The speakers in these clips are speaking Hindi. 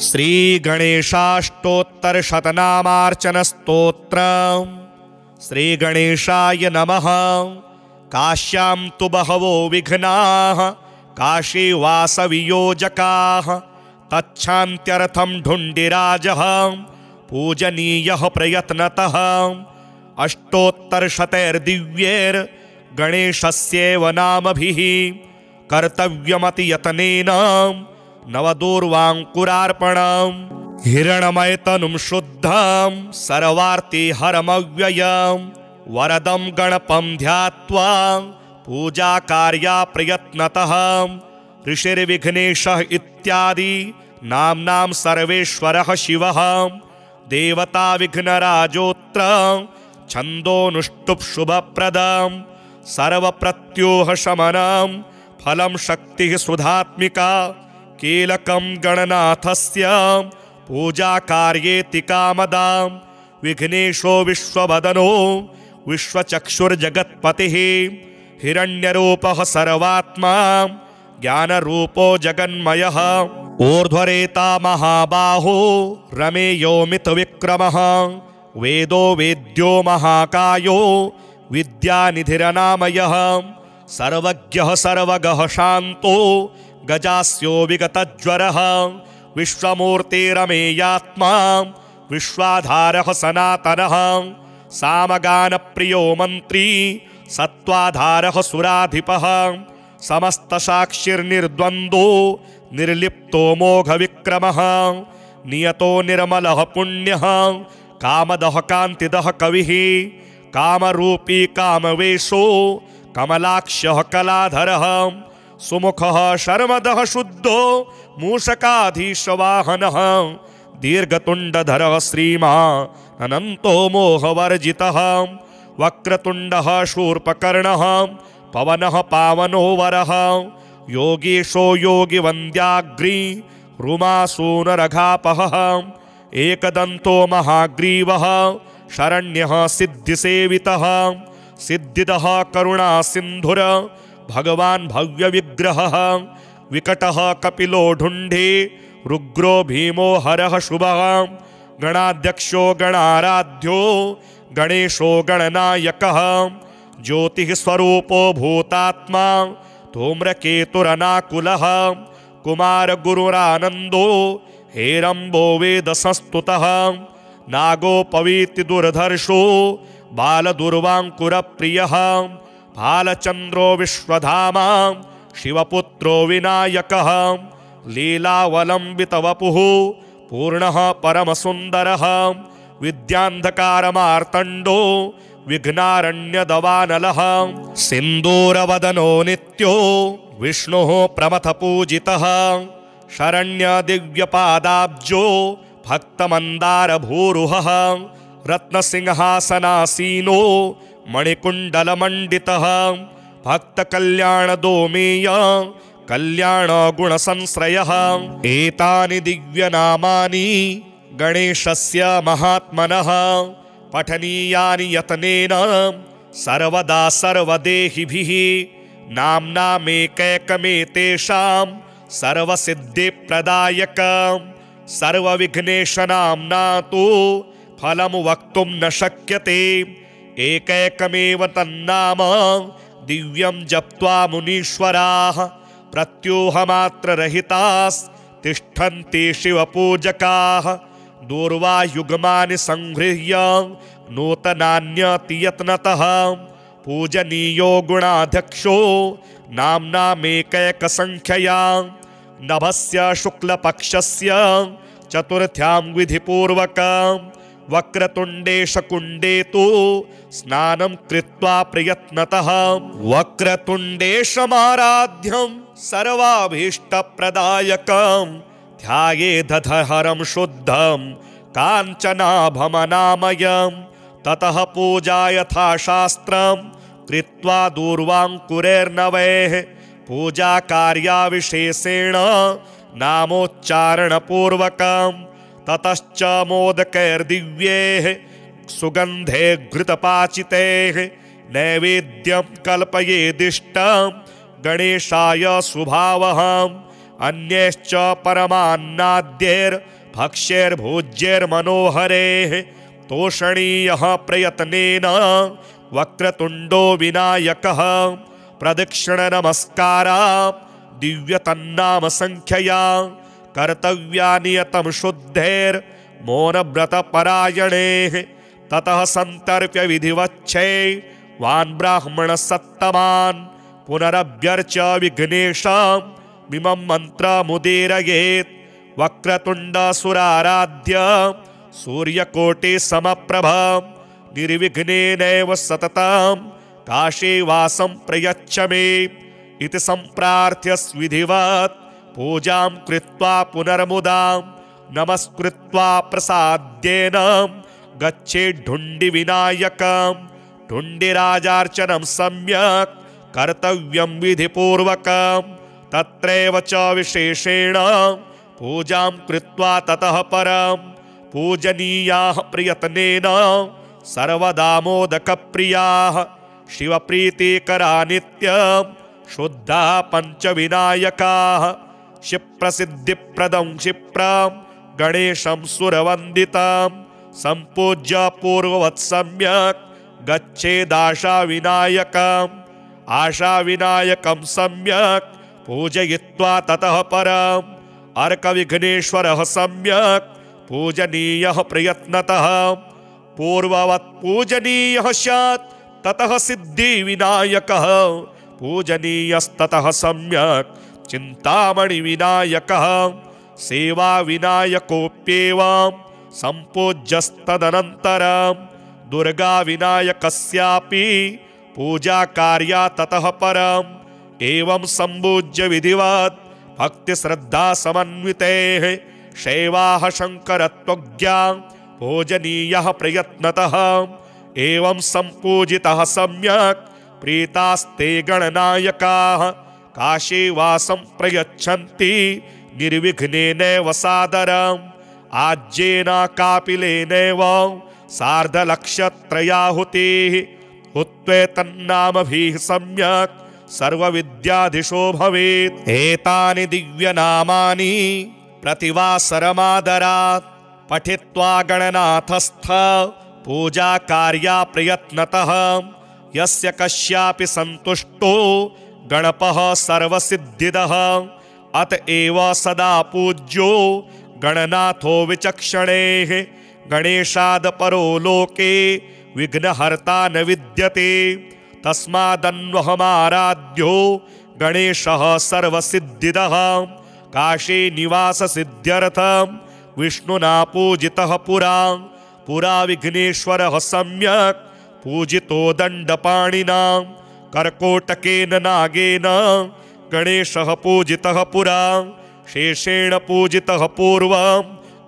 श्रीगणेशाष्टोत्तरशतनामार्चनस्तोत्रम् श्रीगणेशाय नमः। काश्यां तु बहवो विघ्नाः काशीवासवियोजकाः तच्छान्त्यर्थं ढुण्डिराजः पूजनीयः प्रयत्नतः। अष्टोत्तरशतैर्दिव्यैर्गणेशस्येव नामभिः कर्तव्यमति यतनेन नवदूर्वाङ्कुरार्पणम् हिरणमयतनुं शुद्धं सर्वार्तिहरमव्ययं वरदं गणपं ध्यात्वा पूजाकार्या प्रयत्नतः ऋषिर्विघ्नेशः इत्यादि नाम्नां सर्वेश्वरः शिवः, देवता विघ्नराजोत्र, छन्दोनुष्टुप् शुभप्रदं सर्वप्रत्योह शमनं फलं शक्तिः सुधात्मिका कीलकं गणनाथस्य पूजाकार्येति कामदां विघ्नेशो विश्ववदनो विश्वचक्षुर्जगत्पतिः हिरण्यरूपः सर्वात्मा ज्ञानरूपो जगन्मयः ऊर्ध्वरेता महाबाहो रमेयोमितविक्रमः वेदो वेद्यो महाकायो विद्यानिधिरनामयः सर्वज्ञः सर्वगः शान्तो गजास्यो विगतज्वरः। विश्वमूर्तिरमेयात्मा विश्वाधारः सनातनः। सामगानप्रियो मन्त्री। सत्त्वाधारः सुराधिपः। समस्तसाक्षिर्निर्द्वन्द्वो। निर्लिप्तो मोघविक्रमः। नियतो निर्मलः पुण्यः। कामदः कान्तिदः कविः। कामरूपी कामवेशो कमलाक्षः कलाधरः। सुमुखः शर्मदः शुद्धो मूषकाधीशवाहनः। दीर्घतुण्डधरः श्रीमा, अनन्तो मोहवर्जितः। वक्रतुण्डः शूर्पकर्णः, पवनः पावनो वरः। योगीशो योगिवन्द्याग्री, रुमासूनरघापहः। एकदन्तो महाग्रीवः, शरण्यः सिद्धिसेवितः। सिद्धिदः करुणासिन्धुर भगवान् भव्यविग्रहः। विकट कपिलो ढुण्ढे, रुग्रो भीमो हर शुभ। गणाध्यक्षो गणाराध्यो, गणेशो गणनायकः। ज्योतिः स्वरूपो भूतात्मा, धूम्रकेतुरनाकुलः। हेरंबो वेद वेदसंस्तुतः। नागोपवीति दुर्धर्षो, बालदुर्वाङ्कुरप्रियः। भालचन्द्रो विश्वधामा शिवपुत्रो विनायकः, लीलावलम्बितवपुः, पूर्णः परमसुन्दरः, विद्यान्धकारमार्तण्डो, विघ्नारण्यदवानलः, सिन्दूरवदनो नित्यो, विष्णुः प्रमथपूजितः, शरण्यदिव्यपादाब्जो, भक्तमन्दारभूरुहः, रत्नसिंहासनासीनो मणिकुण्डलमण्डितः भक्तकल्याणदोमेय कल्याणगुणसंश्रयः। एतानि दिव्यनामानि गणेशस्य महात्मनः पठनीयानि यतनेन सर्वदा सर्वदेहिभिः नाम्नामेकैकमेतेषां सर्वसिद्धिप्रदायकं सर्वविघ्नेशनाम्ना तु फलं वक्तुं न शक्यते एकैकमेव तन्नाम। दिव्यं जप्त्वा मुनीश्वराः प्रत्यूहमात्ररहितास्तिष्ठन्ति शिवपूजकाः। दूर्वायुग्मानि सङ्गृह्य नूतनान्यति यत्नतः पूजनीयो गुणाध्यक्षो नाम्नामेकैकसङ्ख्यया नभस्य शुक्लपक्षस्य चतुर्थ्यां विधिपूर्वकं वक्रतुण्डे शकुण्डे तु स्नानं कृत्वा प्रयत्नतः वक्रतुण्डेशमाराध्यं सर्वाभीष्टप्रदायकं ध्यायेदधहरं शुद्धं काञ्चनाभमनामयं ततः पूजा यथाशास्त्रं कृत्वा दूर्वाङ्कुरेर्नवैः पूजाकार्याविशेषेण नामोच्चारणपूर्वकं ततश्च मोदकैर्दिव्यैः सुगन्धे घृतपाचितैः, नैवेद्यं कल्पयेदिष्टं गणेशाय सुभावहं, अन्यश्च परमान्नाद्यैर्भक्ष्यैर्भोज्यैर्मनोहरेः तोषणीयः प्रयत्नेन, वक्रतुण्डो विनायकः, प्रदक्षिणनमस्कारा दिव्यतन्नाम संख्यया कर्तव्या नियतं शुद्धैर्मौनव्रतपरायणेः ततः सन्तर्प्य विधिवच्छे वान् ब्राह्मणसत्तमान् पुनरभ्यर्च विघ्नेशाम् मिमं मन्त्रमुदीरयेत्। वक्रतुण्डसुराराध्य सूर्यकोटिसमप्रभ निर्विघ्नेनैव सततं काशीवासं प्रयच्छ मे इति सम्प्रार्थ्य स्विधिवत्। पूजां कृत्वा पुनर्मुदां नमस्कृत्वा प्रसाद्येन गच्छेढुण्डिविनायकं ढुण्डिराजार्चनं सम्यक् कर्तव्यं विधिपूर्वकम् तत्रैव च विशेषेण पूजां कृत्वा ततः परं पूजनीयाः प्रयत्नेन सर्वदा मोदकप्रियाः शिवप्रीतिकरा शुद्धा पञ्चविनायकाः क्षिप्रसिद्धिप्रदं क्षिप्रं गणेशं सुरवन्दितं सम्पूज्य पूर्ववत् सम्यक् गच्छेदाशाविनायकम् आशाविनायकं सम्यक् पूजयित्वा ततः परम् अर्कविघ्नेश्वरः सम्यक् पूजनीयः प्रयत्नतः पूर्ववत् पूजनीयः स्यात् ततः सिद्धिविनायकः पूजनीयस्ततः सम्यक् चिन्तामणिविनायकः, सेवाविनायकोऽप्येवं, सम्पूज्यस्तदनन्तरं, दुर्गाविनायकस्यापि पूजाकार्या ततः परम् एवं सम्पूज्य विधिवत् भक्तिश्रद्धा समन्वितेः शैवाः शङ्करत्वज्ञा पूजनीयः प्रयत्नतः, एवं सम्पूजितः सम्यक् प्रीतास्ते गणनायकाः काशीवासं प्रयच्छन्ति निर्विघ्नेनैव सादरम् आज्येन कापिलेनैव सार्धलक्षत्रयाहुतिः हुत्वेतन्नामभिः सम्यक् सर्वविद्याधिशो भवेत्। एतानि दिव्यनामानि प्रतिवासरमादरात्, पठित्वा गणनाथस्थ पूजाकार्या प्रयत्नतः यस्य कस्यापि सन्तुष्टो गणपः सर्वसिद्धिदः। अत सदा पूज्यो गणनाथो विचक्षणेः। गणेशाद परो लोके विघ्नहर्ता न विद्यते। तस्मादन्वहमाराध्यो गणेशः सर्वसिद्धिदः। काशी निवाससिद्ध्यर्थं विष्णुना पूजितः पुरा। पुरा विघ्नेश्वरः सम्यक् पूजितो दण्डपाणिना। कर्कोटकेन नागेन। गणेशः पूजितः पुरा। शेषेण पूजितः पूर्वं।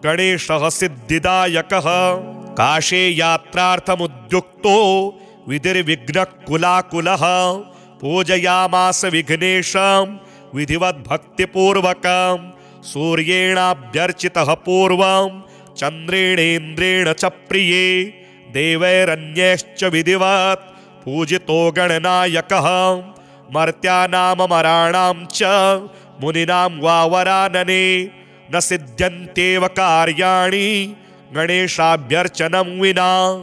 गणेशः सिद्धिदायकः। काशे यात्रार्थमुद्युक्तो। विधिर्विघ्नकुलाकुलः। पूजयामास विघ्नेशं विधिवद्भक्तिपूर्वकं। सूर्येणाभ्यर्चितः पूर्वं। चन्द्रेणेन्द्रेण च प्रिये। देवैरन्यैश्च विधिवत्। पूजितो गणनायकः। मर्त्यानामराणां च, मुनिनां वा वरानने न सिद्ध्यन्त्येव कार्याणि, गणेशाभ्यर्चनं विना।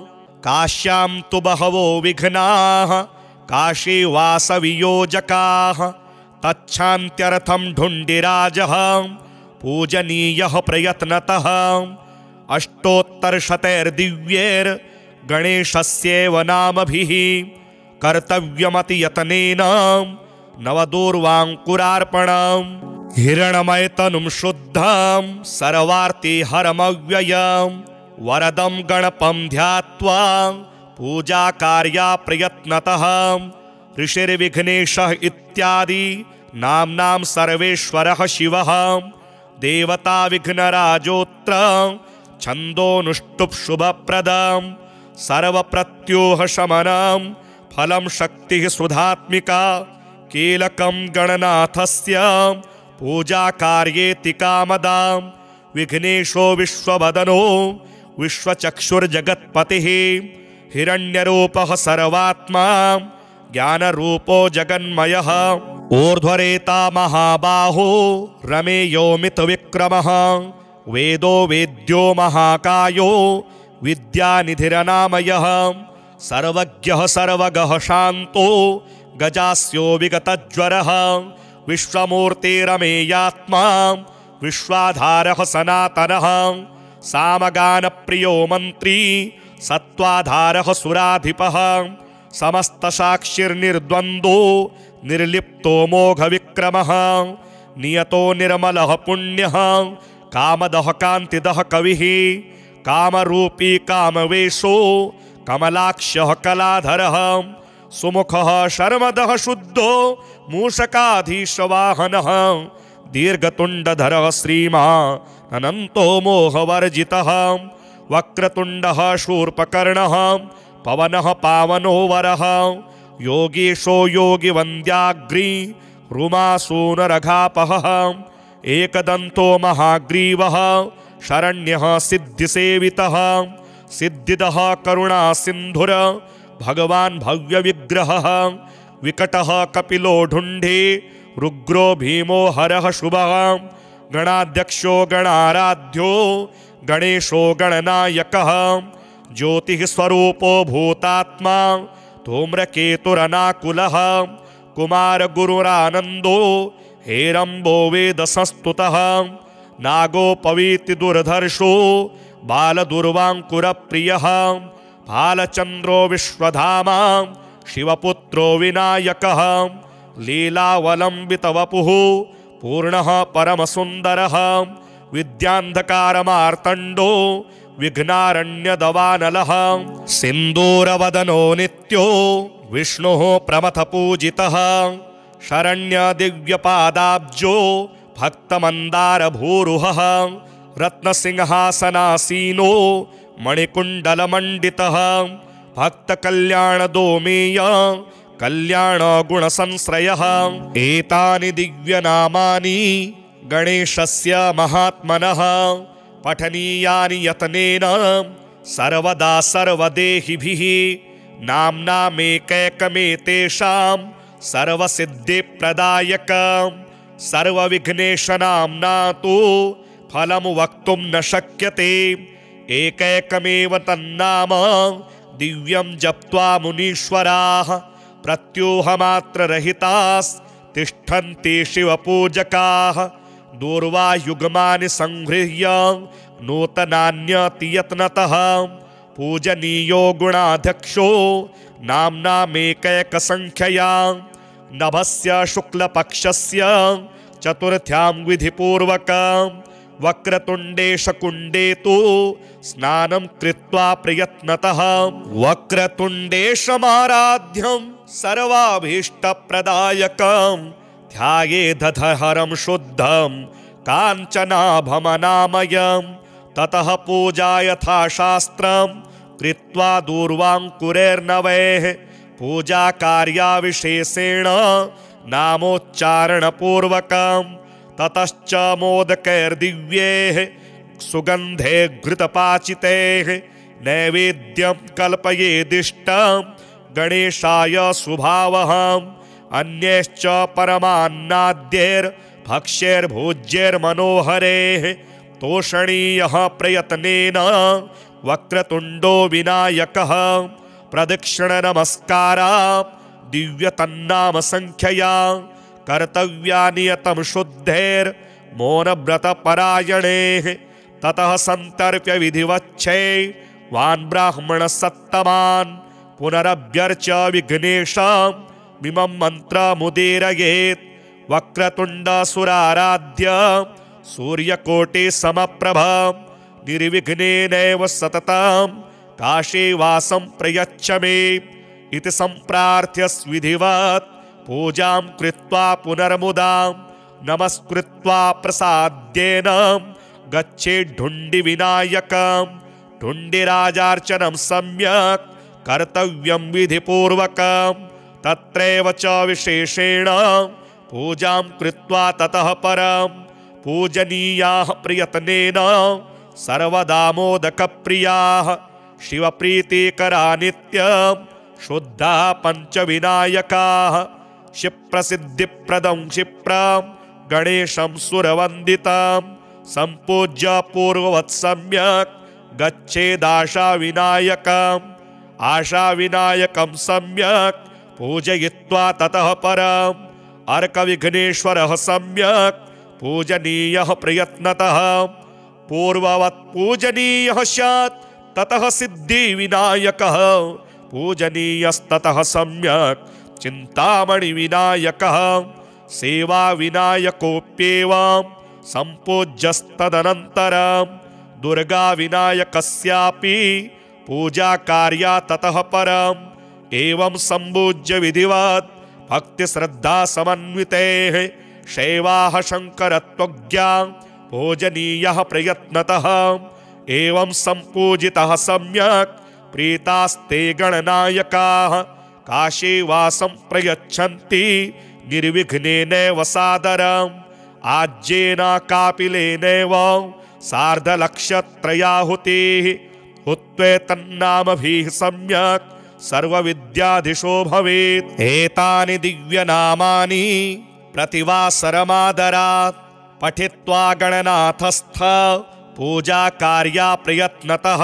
काश्यां तु बहवो विघ्नाः काशीवासवियोजकाः तच्छान्त्यर्थं ढुण्डिराजः, पूजनीयः प्रयत्नतः। अष्टोत्तरशतैर्दिव्यैर्गणेशस्यैव नामभिः कर्तव्यमतियतनेन नवदूर्वाङ्कुरार्पणम्, हिरणमयतनुं शुद्धं सर्वार्तिहरमव्ययम्, वरदं गणपं ध्यात्वा पूजाकार्या प्रयत्नतः, ऋषिर्विघ्नेशः इत्यादि नाम्नां सर्वेश्वरः शिवः देवता विघ्नराजोत्र छन्दोनुष्टुप् शुभप्रदं सर्वप्रत्यूहशमनं फलं शक्तिः सुधात्मिका, कीलकं गणनाथस्य पूजाकार्येति कामदां विघ्नेशो विश्ववदनो, विश्वचक्षुर्जगत्पतिः, हिरण्यरूपः सर्वात्मा, ज्ञानरूपो जगन्मयः। ऊर्ध्वरेता महाबाहो रमेयोमितविक्रमः वेदो वेद्यो महाकायो विद्यानिधिरनामयः। सर्वज्ञः सर्वगः शान्तो, गजास्यो विगतज्वरः। विश्वमूर्तिरमेयात्मा, विश्वाधारः सनातनः। सामगानप्रियो मन्त्री, सत्त्वाधारः सुराधिपः। समस्तसाक्षिर्निर्द्वन्द्वो, निर्लिप्तो मोघविक्रमः। नियतो निर्मलः पुण्यः। कामदः कान्तिदः कविः। कामरूपी कामवेशो, कमलाक्षः कलाधरः, सुमुखः शर्मदः शुद्धो मूषकाधीशवाहनः दीर्घतुण्डधरः श्रीमा अनन्तो मोहवर्जितः, वक्रतुण्डः शूर्पकर्णः, पवनः पावनो वर योगीशो योगिवन्द्याग्री, रुमासूनरघापहः, एकदन्तो महाग्रीवः शरण्यः सिद्धिसेवितः। सिद्धिदः करुणासिन्धुर भगवान् भव्यविग्रहः। विकटः कपिलो ढुण्ढे। रुग्रो भीमो हर शुभ। गणाध्यक्षो गणाराध्यो। गणेशो गणनायकः। ज्योतिः स्वरूपो भूतात्मा। धूम्रकेतुरनाकुलः। हेरंबो वेद वेदसंस्तुतः। नागोपवीति दुर्धर्षो, बालदुर्वाङ्कुरप्रियः, बालचन्द्रो विश्वधामा, शिवपुत्रो विनायकः, लीलावलम्बितवपुः, पूर्णः परमसुन्दरः, विद्यान्धकारमार्तण्डो, विघ्नारण्यदवानलः, सिन्दूरवदनो नित्यो, विष्णुः प्रमथपूजितः, शरण्यदिव्यपादाब्जो भक्तमन्दारभूरुहः रत्नसिंहासनासीनो मणिकुण्डलमण्डितः भक्तकल्याणदोमेय कल्याणगुणसंश्रयः। एतानि दिव्यनामानि गणेशस्य महात्मनः पठनीयानि यतनेन सर्वदा सर्वदेहिभिः नाम्नामेकैकमेतेषां सर्वसिद्धिप्रदायक सर्वविघ्नेशनाम्ना तु फलं वक्तुं न शक्यते एकैकमेव तन्नाम दिव्यं जप्त्वा मुनीश्वराः प्रत्यूहमात्ररहितास्तिष्ठन्ति शिवपूजकाः दूर्वायुग्मानि सङ्गृह्य नूतनान्यति यत्नतः पूजनीयो गुणाध्यक्षो नाम्नामेकैकसङ्ख्यया नभस्य शुक्लपक्षस्य चतुर्थ्यां विधिपूर्वकं वक्रतुण्डे शकुण्डे तु स्नानं कृत्वा प्रयत्नतः वक्रतुण्डे समाराध्यं सर्वाभीष्टप्रदायकं ध्याये दधहरं शुद्धं काञ्चनाभमनामयं ततः पूजा यथा शास्त्रं कृत्वा दूर्वाङ्कुरेर्नवैः पूजा कार्याविशेषेण नामोच्चारणपूर्वकं ततश्च मोदकैर्दिव्यैः सुगन्धे घृतपाचितैः, नैवेद्यं कल्पयेदिष्टं गणेशाय शुभावहम् अन्यैश्च तोषणीयः प्रयत्नेन वक्रतुण्डो विनायकः। प्रदक्षिणनमस्कारा दिव्यतन्नाम सङ्ख्यया कर्तव्या नियतं शुद्धैर्मौनव्रतपरायणेः ततः सन्तर्प्य विधिवच्छै वान् ब्राह्मणसत्तमान् पुनरभ्यर्च विघ्नेशम् मिमं मन्त्रमुदीरयेत् वक्रतुण्डसुराराध्य सूर्यकोटिसमप्रभ निर्विघ्नेनैव सततं काशीवासं प्रयच्छ मे इति सम्प्रार्थ्य विधिवत् पूजां कृत्वा पुनर्मुदां, नमस्कृत्वा प्रसाद्येन गच्छेढुण्डिविनायकं ढुण्डिराजार्चनं सम्यक्, कर्तव्यं विधिपूर्वकम् तत्रैव च विशेषेण, पूजां कृत्वा ततः परं, पूजनीयाः प्रयत्नेन, सर्वदा मोदकप्रियाः, शिवप्रीतिकरा नित्यं शुद्धाः पञ्चविनायकाः क्षिप्रसिद्धिप्रदं क्षिप्रं गणेशं सुरवन्दितं सम्पूज्य पूर्ववत् सम्यक् गच्छेदाशाविनायकम्। आशाविनायकं सम्यक्, पूजयित्वा ततः परम्। अर्कविघ्नेश्वरः सम्यक्, पूजनीयः प्रयत्नतः। पूर्ववत् पूजनीयः स्यात्, ततः सिद्धिविनायकः। पूजनीयस्ततः सम्यक्। चिन्तामणिविनायकः सेवाविनायकोऽप्येवं सम्पूज्यस्तदनन्तरं दुर्गाविनायकस्यापि पूजा कार्या ततः परम्। एवं सम्पूज्य विधिवत् भक्तिश्रद्धा समन्वितेः शैवाः शङ्करत्वज्ञा पूजनीयः प्रयत्नतः। एवं सम्पूजितः सम्यक् प्रीतास्ते गणनायकाः, काशीवासं प्रयच्छन्ति निर्विघ्नेनैव सादरम् आज्येन कापिलेनैव, सार्धलक्षत्रयाहुतिः हुत्वेतन्नामभिः सम्यक् सर्वविद्याधिशो भवेत्। एतानि दिव्यनामानि प्रतिवासरमादरात्। पठित्वा गणनाथस्थ पूजा कार्या प्रयत्नतः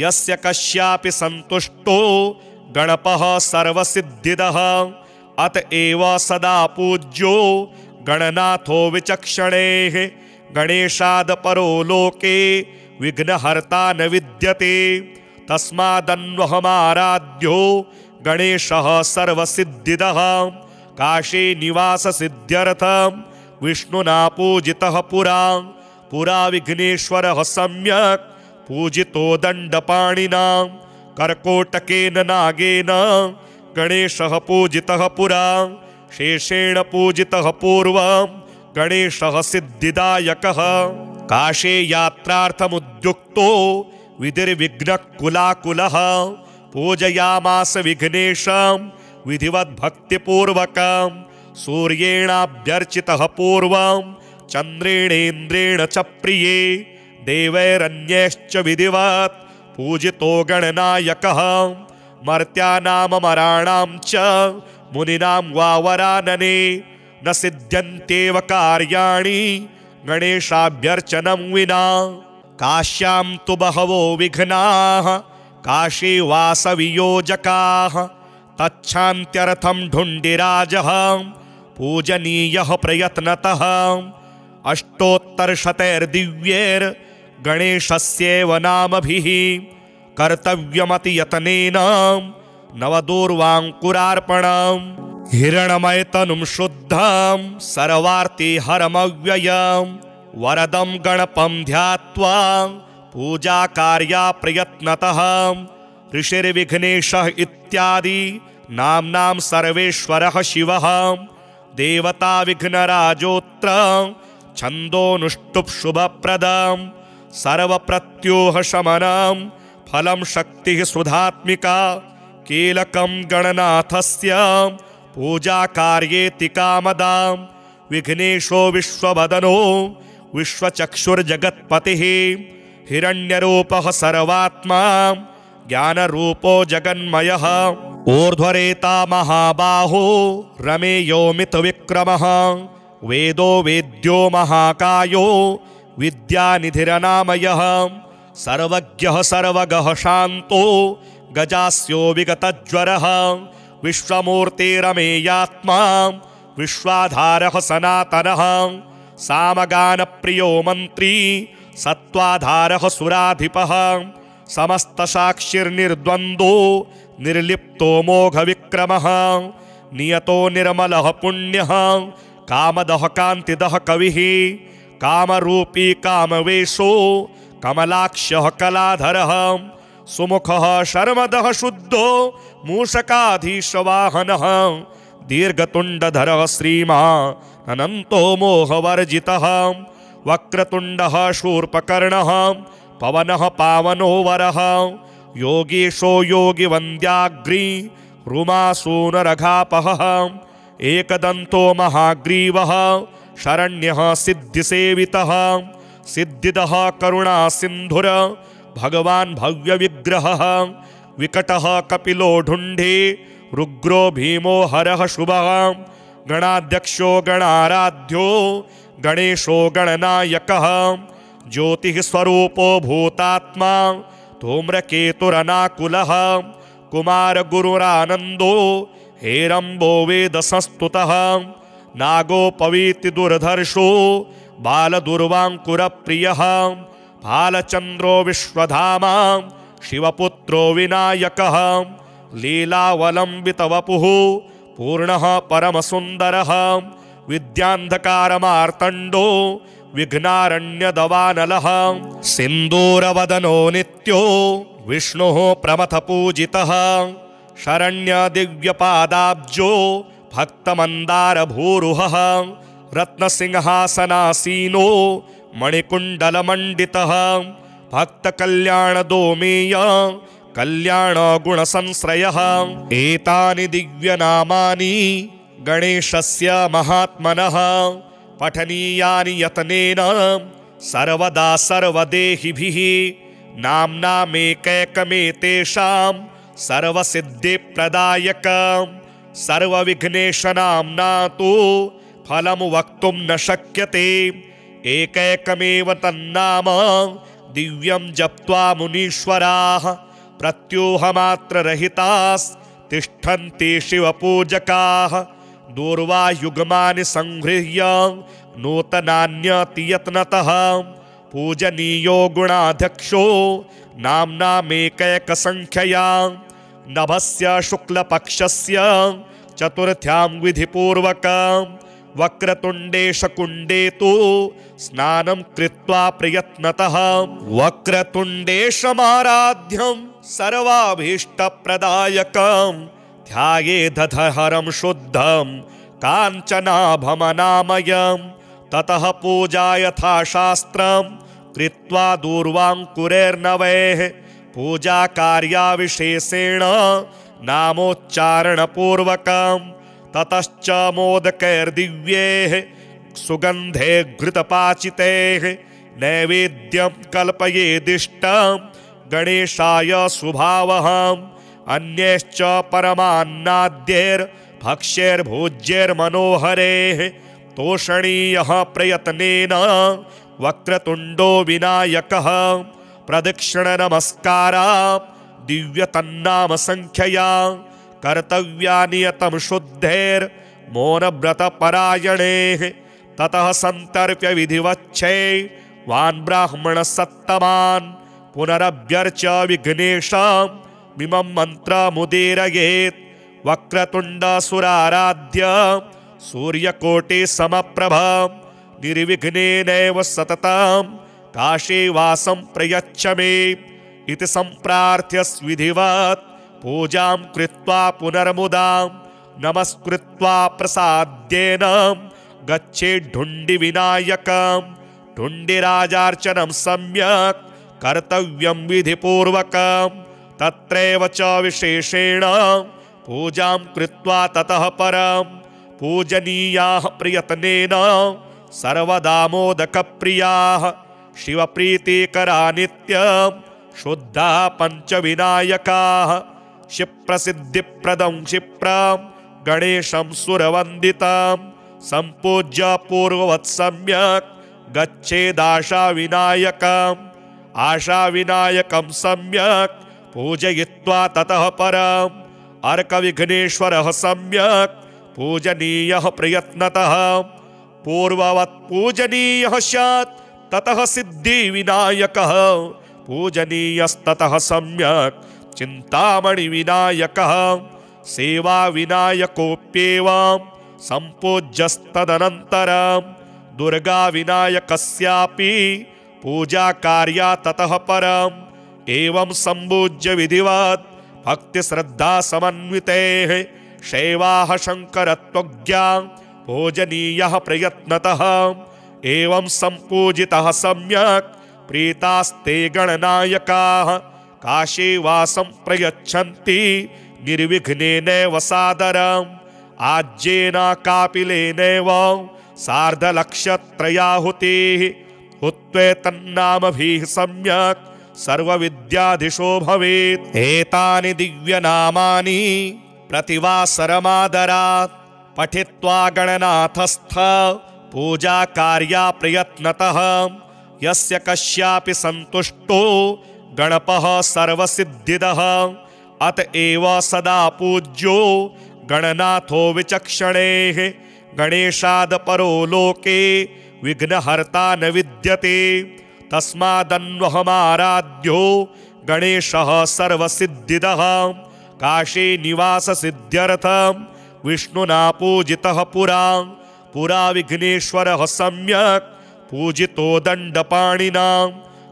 यस्य कस्यापि सन्तुष्टो गणपः सर्वसिद्धिदः। अत एव सदा पूज्यो गणनाथो विचक्षणेः। गणेशाद परो लोके विघ्नहर्ता न विद्यते। तस्मादन्वहमाराध्यो गणेशः सर्वसिद्धिदः। काशी निवाससिद्ध्यर्थं विष्णुना पूजितः पुरा। पुरा विघ्नेश्वरः सम्यक्। पूजितो दण्डपाणिना कर्कोटकेन नागेन, गणेशः पूजितः पुरा, शेषेण पूजितः पूर्वं, गणेशः सिद्धिदायकः। काशे यात्रार्थमुद्युक्तो विधिर्विघ्नकुलाकुलः, पूजयामास विघ्नेशं, विधिवद्भक्तिपूर्वकं, सूर्येणाभ्यर्चितः पूर्वं, चन्द्रेणेन्द्रेण च प्रिये देवैरन्यैश्च विधिवत्, पूजितो गणनायकः मर्त्यानामराणां च, मुनिनां वा वरानने न सिद्ध्यन्त्येव कार्याणि, गणेशाभ्यर्चनं विना। काश्यां तु बहवो विघ्नाः काशीवासवियोजकाः तच्छान्त्यर्थं ढुण्डिराजः, पूजनीयः प्रयत्नतः। अष्टोत्तरशतैर्दिव्यैर्गणेशस्यैव नामभिः कर्तव्यमतियतनेन नवदूर्वाङ्कुरार्पणम् हिरणमयतनुं शुद्धं सर्वार्तिहरमव्ययम् वरदं गणपं ध्यात्वा पूजाकार्या प्रयत्नतः ऋषिर्विघ्नेशः इत्यादि नाम्नां सर्वेश्वरः शिवः देवता विघ्नराजोत्र छन्दोनुष्टुप् शुभप्रदं सर्वप्रत्योहशमनं फलं शक्तिः सुधात्मिका कीलकं गणनाथस्य पूजाकार्येति कामदां विघ्नेशो विश्ववदनो विश्वचक्षुर्जगत्पतिः हिरण्यरूपः सर्वात्मा ज्ञानरूपो जगन्मयः ऊर्ध्वरेता महाबाहो रमेयोमितविक्रमः वेदो वेद्यो महाकायो विद्यानिधिरनामयः। सर्वज्ञः सर्वग शान्तो, गजास्यो विगतज्वरः। विश्वमूर्तिरमेयात्मा, विश्वाधारः सनातनः। सामगानप्रियो मन्त्री, सत्त्वाधारः सुराधिपः। समस्तसाक्षिर्निर्द्वन्द्वो, निर्लिप्तो मोघविक्रमः। नियतो निर्मलः पुण्यः, कामदः कान्तिदः कविः। कामरूपी कामवेशो, कमलाक्षः कलाधरः, सुमुखः शर्मदः शुद्धो मूषकाधीशवाहनः दीर्घतुण्डधरः श्रीमान् अनन्तो मोहवर्जितः, वक्रतुण्डः शूर्पकर्ण, पवन पावनो वर योगीशो योगिवन्द्याग्री, रुमासूनरघापहः, एकदन्तो महाग्रीवः शरण्यः सिद्धिसेवितः सिद्धिदः करुणासिन्धुर। भगवान् भव्यविग्रहः। विकट कपिलो ढुण्ढे। रुग्रो भीमो हर शुभ। गणाध्यक्षो गणाराध्यो। गणेशो गणनायकः। ज्योतिः स्वरूपो भूतात्मा। धूम्रकेतुरनाकुलः। हेरंबो वेद वेदसंस्तुतः। नागोपवीति दुर्धर्षो, बालदुर्वाङ्कुरप्रियः, भालचन्द्रो विश्वधामा, शिवपुत्रो विनायकः, लीलावलम्बितवपुः, पूर्णः परमसुन्दरः, विद्यान्धकारमार्तण्डो, विघ्नारण्यदवानलः, सिन्दूरवदनो नित्यो, विष्णुः प्रमथपूजितः, शरण्यदिव्यपादाब्जो भक्तमन्दारभूरुहः रत्नसिंहासनासीनो मणिकुण्डलमण्डितः भक्तकल्याणदोमेय कल्याणगुणसंश्रयः। एतानि दिव्यनामानि गणेशस्य महात्मनः पठनीयानि यतनेन सर्वदा सर्वदेहिभिः नाम्नामेकैकमेतेषां सर्वसिद्धिप्रदायकं सर्वविघ्नेशनाम्ना तु फलं वक्तुं न शक्यते। एकैकमेव तन्नाम, दिव्यं जप्त्वा मुनीश्वराः प्रत्यूहमात्ररहितास्तिष्ठन्ति शिवपूजकाः। दूर्वायुग्मानि सङ्गृह्य नूतनान्यतियत्नतः, पूजनीयो गुणाध्यक्षो नाम्नामेकैकसङ्ख्यया नभस्य शुक्लपक्षस्य चतुर्थ्यां विधिपूर्वकं वक्रतुण्डे शकुण्डे तु स्नानं कृत्वा प्रयत्नतः वक्रतुण्डेशमाराध्यं सर्वाभीष्टप्रदायकं ध्यायेदधहरं शुद्धं काञ्चनाभमनामयं ततः पूजा यथा शास्त्रं कृत्वा दूर्वाङ्कुरेर्नवैः पूजाकार्याविशेषेण नामोच्चारणपूर्वकं ततश्च मोदकैर्दिव्यैः सुगन्धे घृतपाचितैः नैवेद्यं कल्पयेदिष्टं गणेशाय शुभावहम् अन्यैश्च परमान्नाद्यैर्भक्ष्यैर्भोज्यैर्मनोहरेः तोषणीयः प्रयत्नेन वक्रतुण्डो विनायकः प्रदक्षिणनमस्कारा दिव्यतन्नामसङ्ख्यया कर्तव्यानियतं शुद्धैर्मौनव्रतपरायणेः ततः सन्तर्प्य विधिवच्छै वान् ब्राह्मणसत्तमान् पुनरभ्यर्च विघ्नेशां मिमं मन्त्रमुदीरयेत्, वक्रतुण्डसुराराध्य, सूर्यकोटिसमप्रभा, निर्विघ्नेनैव सततं काशीवासं प्रयच्छ मे इति सम्प्रार्थ्य विधिवत् पूजां कृत्वा पुनर्मुदां, नमस्कृत्वा प्रसाद्येन। गच्छेढुण्डिविनायकं ढुण्डिराजार्चनं सम्यक्, कर्तव्यं विधिपूर्वकं। तत्रैव च विशेषेण, पूजां कृत्वा ततः परं, पूजनीयाः प्रयत्नेन, सर्वदा मोदकप्रियाः शिवप्रीतिकरा नित्यं शुद्धा पञ्चविनायकाः क्षिप्रसिद्धिप्रदं क्षिप्रं गणेशं सुरवन्दितं, सम्पूज्य पूर्ववत् सम्यक् गच्छेदाशाविनायकम्, आशाविनायकं सम्यक्, पूजयित्वा ततः परम्, अर्कविघ्नेश्वरः सम्यक्, पूजनीयः प्रयत्नतः, पूर्ववत् पूजनीयः स्यात्। ततः सिद्धिविनायकः, पूजनीयस्ततः सम्यक्। चिन्तामणिविनायकः सेवाविनायकोऽप्येवं सम्पूज्यस्तदनन्तरं दुर्गाविनायकस्यापि पूजाकार्या ततः परम्। एवं सम्पूज्य विधिवत् भक्तिश्रद्धासमन्वितेः शैवाः शङ्करत्वज्ञा पूजनीयः प्रयत्नतः। एवं सम्पूजितः सम्यक्। प्रीतास्ते गणनायकाः, काशीवासं प्रयच्छन्ति, निर्विघ्नेनैव सादरम्, आज्येन कापिलेनैव सार्धलक्षत्रयाहुतिः। हुत्वेतन्नामभिः सम्यक् सर्वविद्याधिशो भवेत्। एतानि दिव्यनामानि प्रतिवासरमादरात्, पठित्वा गणनाथस्थ पूजाकार्या प्रयत्नतः यस्य सन्तुष्टो गणपः सर्वसिद्धिदः। अत सदा पूज्यो गणनाथो विचक्षणेः। गणेशाद परो लोके विघ्नहर्ता न विद्यते। तस्मादन्वहमाराध्यो गणेशः सर्वसिद्धिदः। काशे निवाससिद्ध्यर्थं विष्णुना पूजितः पुरा। पुरा विघ्नेश्वरः सम्यक्। पूजितो दण्डपाणिना,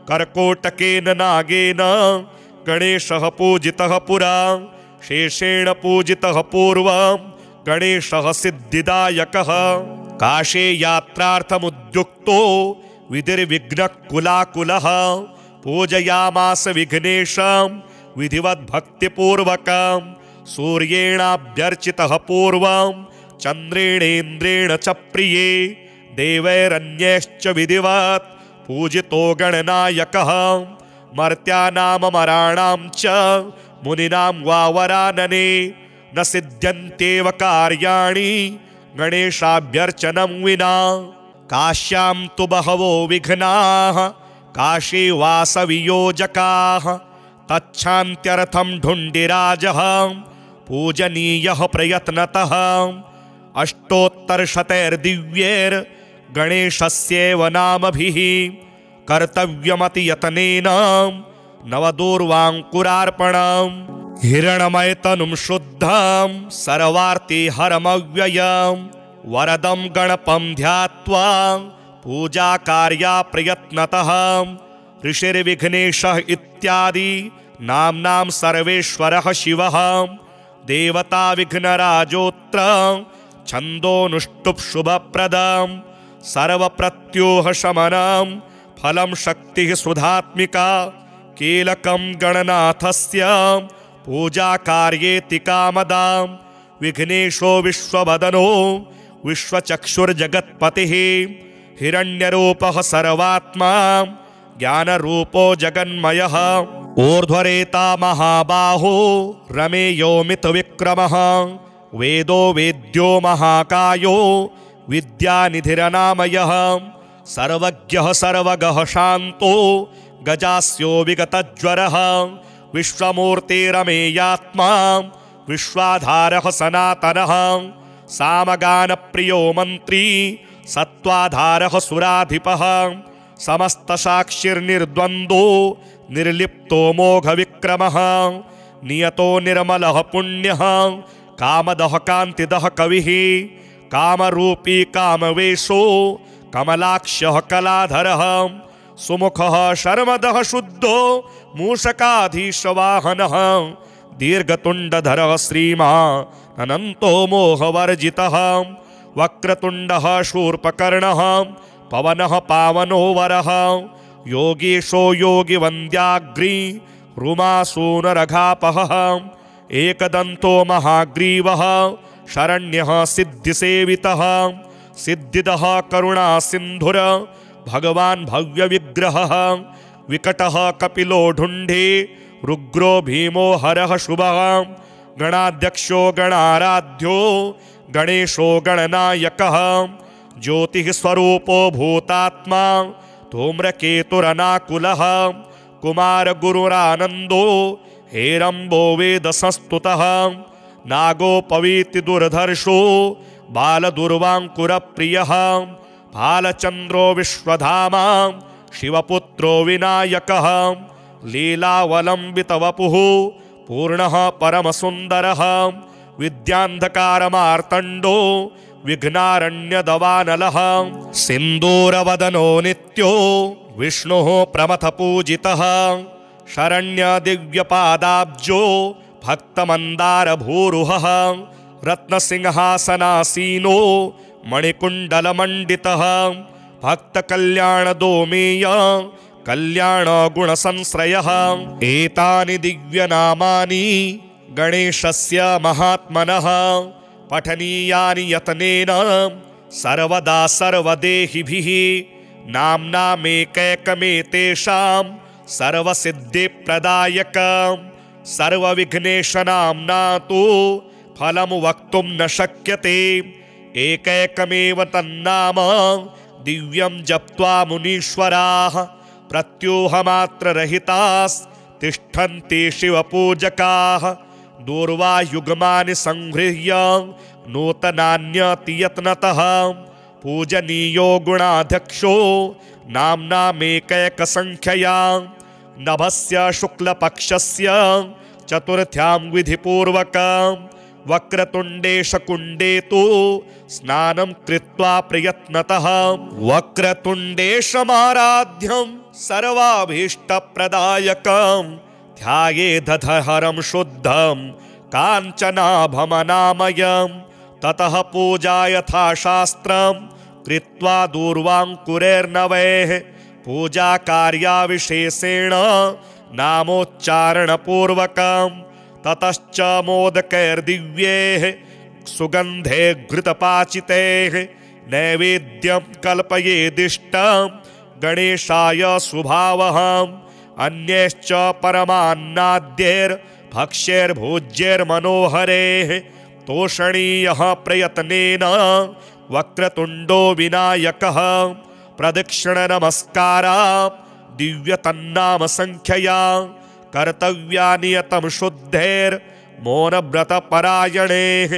कर्कोटकेन नागेन। गणेशः पूजितः पुरा, शेषेण पूजितः पूर्वं। गणेशः सिद्धिदायकः। काशे यात्रार्थमुद्युक्तो, विधिर्विघ्नकुलाकुलः। पूजयामास विघ्नेशं, विधिवद्भक्तिपूर्वकं। सूर्येणाभ्यर्चितः पूर्वं। चन्द्रेणेन्द्रेण च प्रिये, देवैरन्यैश्च विधिवत्, पूजितो गणनायकः मर्त्यानामराणां च, मुनिनां वा वरानने न सिद्ध्यन्त्येव कार्याणि, गणेशाभ्यर्चनं विना। काश्यां तु बहवो विघ्नाः काशीवासवियोजकाः तच्छान्त्यर्थं ढुण्डिराजः, पूजनीयः प्रयत्नतः। अष्टोत्तरशतैर्दिव्यैर्गणेशस्येव नामभिः कर्तव्यमतियतनेन नवदूर्वाङ्कुरार्पणम् हिरणमयतनुं शुद्धं सर्वार्तिहरमव्ययं वरदं गणपं ध्यात्वा पूजाकार्या प्रयत्नतः ऋषिर्विघ्नेशः इत्यादि नाम्नां सर्वेश्वरः शिवः देवता विघ्नराजोत्र छन्दोनुष्टुप् शुभप्रदं सर्वप्रत्योहशमनं फलं शक्तिः सुधात्मिका, कीलकं गणनाथस्य पूजाकार्येति कामदां विघ्नेशो विश्ववदनो, विश्वचक्षुर्जगत्पतिः, हिरण्यरूपः सर्वात्मा ज्ञानरूपो जगन्मयः। ऊर्ध्वरेता महाबाहो रमेयोमितविक्रमः वेदो वेद्यो महाकायो, विद्यानिधिरनामयः, सर्वज्ञः सर्वगः शान्तो, गजास्यो विगतज्वरः, विश्वमूर्तिरमेयात्मा, विश्वाधारः सनातनः, सामगानप्रियो मन्त्री, सत्त्वाधारः सुराधिपः, समस्तसाक्षिर्निर्द्वन्द्वो, निर्लिप्तो मोघविक्रमः, नियतो निर्मलः पुण्यः कामदः कान्तिदः कविः कामरूपी कामवेशो कमलाक्षः कलाधरः, सुमुखः शर्मदः शुद्धो, मूषकाधीशवाहनः, दीर्घतुण्डधरः श्रीमा अनन्तो मोहवर्जितः, वक्रतुण्डः शूर्पकर्णः, पवन पावनो वर योगीशो योगिवन्द्याग्री, रुमासूनरघापहः एकदन्तो महाग्रीवः, शरण्यः सिद्धिसेवितः। सिद्धिदः करुणासिन्धुर भगवान् भव्यविग्रहः। विकट कपिलो ढुण्ढे, रुग्रो भीमो हरः शुभः। गणाध्यक्षो गणाराध्यो, गणेशो गणनायक। ज्योतिः स्वरूपो भूतात्मा कुमार कुमारगुरुरानन्दो हेरम्बो वेदसंस्तुतः। नागोपवीति दुर्धर्षो बालदुर्वाङ्कुरप्रियः। भालचन्द्रो विश्वधामा, शिवपुत्रो विनायकः। लीलावलम्बितवपुः, पूर्णः परमसुन्दरः। विद्यान्धकारमार्तण्डो, विघ्नारण्यदवानलः। सिन्दूरवदनो नित्यो, विष्णुः प्रमथपूजितः। शरण्यदिव्यपादाब्जो भक्तमन्दारभूरुहः रत्नसिंहासनासीनो मणिकुण्डलमण्डितः भक्तकल्याणदोमेय कल्याणगुणसंश्रयः। एतानि दिव्यनामानि गणेशस्य महात्मनः पठनीयानि यतनेन सर्वदा सर्वदेहिभिः नाम्नामेकैकमेतेषां सर्वसिद्धिप्रदायक सर्वविघ्नेशनाम्ना तु फलं वक्तुं न शक्यते। एकैकमेव तन्नाम, दिव्यं जप्त्वा मुनीश्वराः प्रत्यूहमात्ररहितास्तिष्ठन्ति शिवपूजकाः। दूर्वायुग्मानि सङ्गृह्य नूतनान्यति यत्नतः पूजनीयो गुणाध्यक्षो नाम्नामेकैकसङ्ख्यया नभस्य शुक्लपक्षस्य, चतुर्थ्यां विधिपूर्वकं, वक्रतुण्डे शकुण्डे तु स्नानं कृत्वा प्रयत्नतः, वक्रतुण्डेशमाराध्यं सर्वाभीष्टप्रदायकं, ध्याये दधहरं शुद्धं, काञ्चनाभमनामयं, ततः पूजा यथा शास्त्रं कृत्वा दूर्वाङ्कुरेर्नवैः पूजा कार्याविशेषेण नामोच्चारणपूर्वकं ततश्च मोदकैर्दिव्यैः सुगन्धे घृतपाचितैः नैवेद्यं कल्पयेदिष्टं गणेशाय शुभावहम् अन्यैश्च परमान्नाद्यैर्भक्ष्यैर्भोज्यैर्मनोहरेः तोषणीयः प्रयत्नेन वक्रतुण्डो विनायकः। प्रदक्षिणनमस्कारा दिव्यतन्नाम सङ्ख्यया कर्तव्यानियतं शुद्धैर्मौनव्रतपरायणेः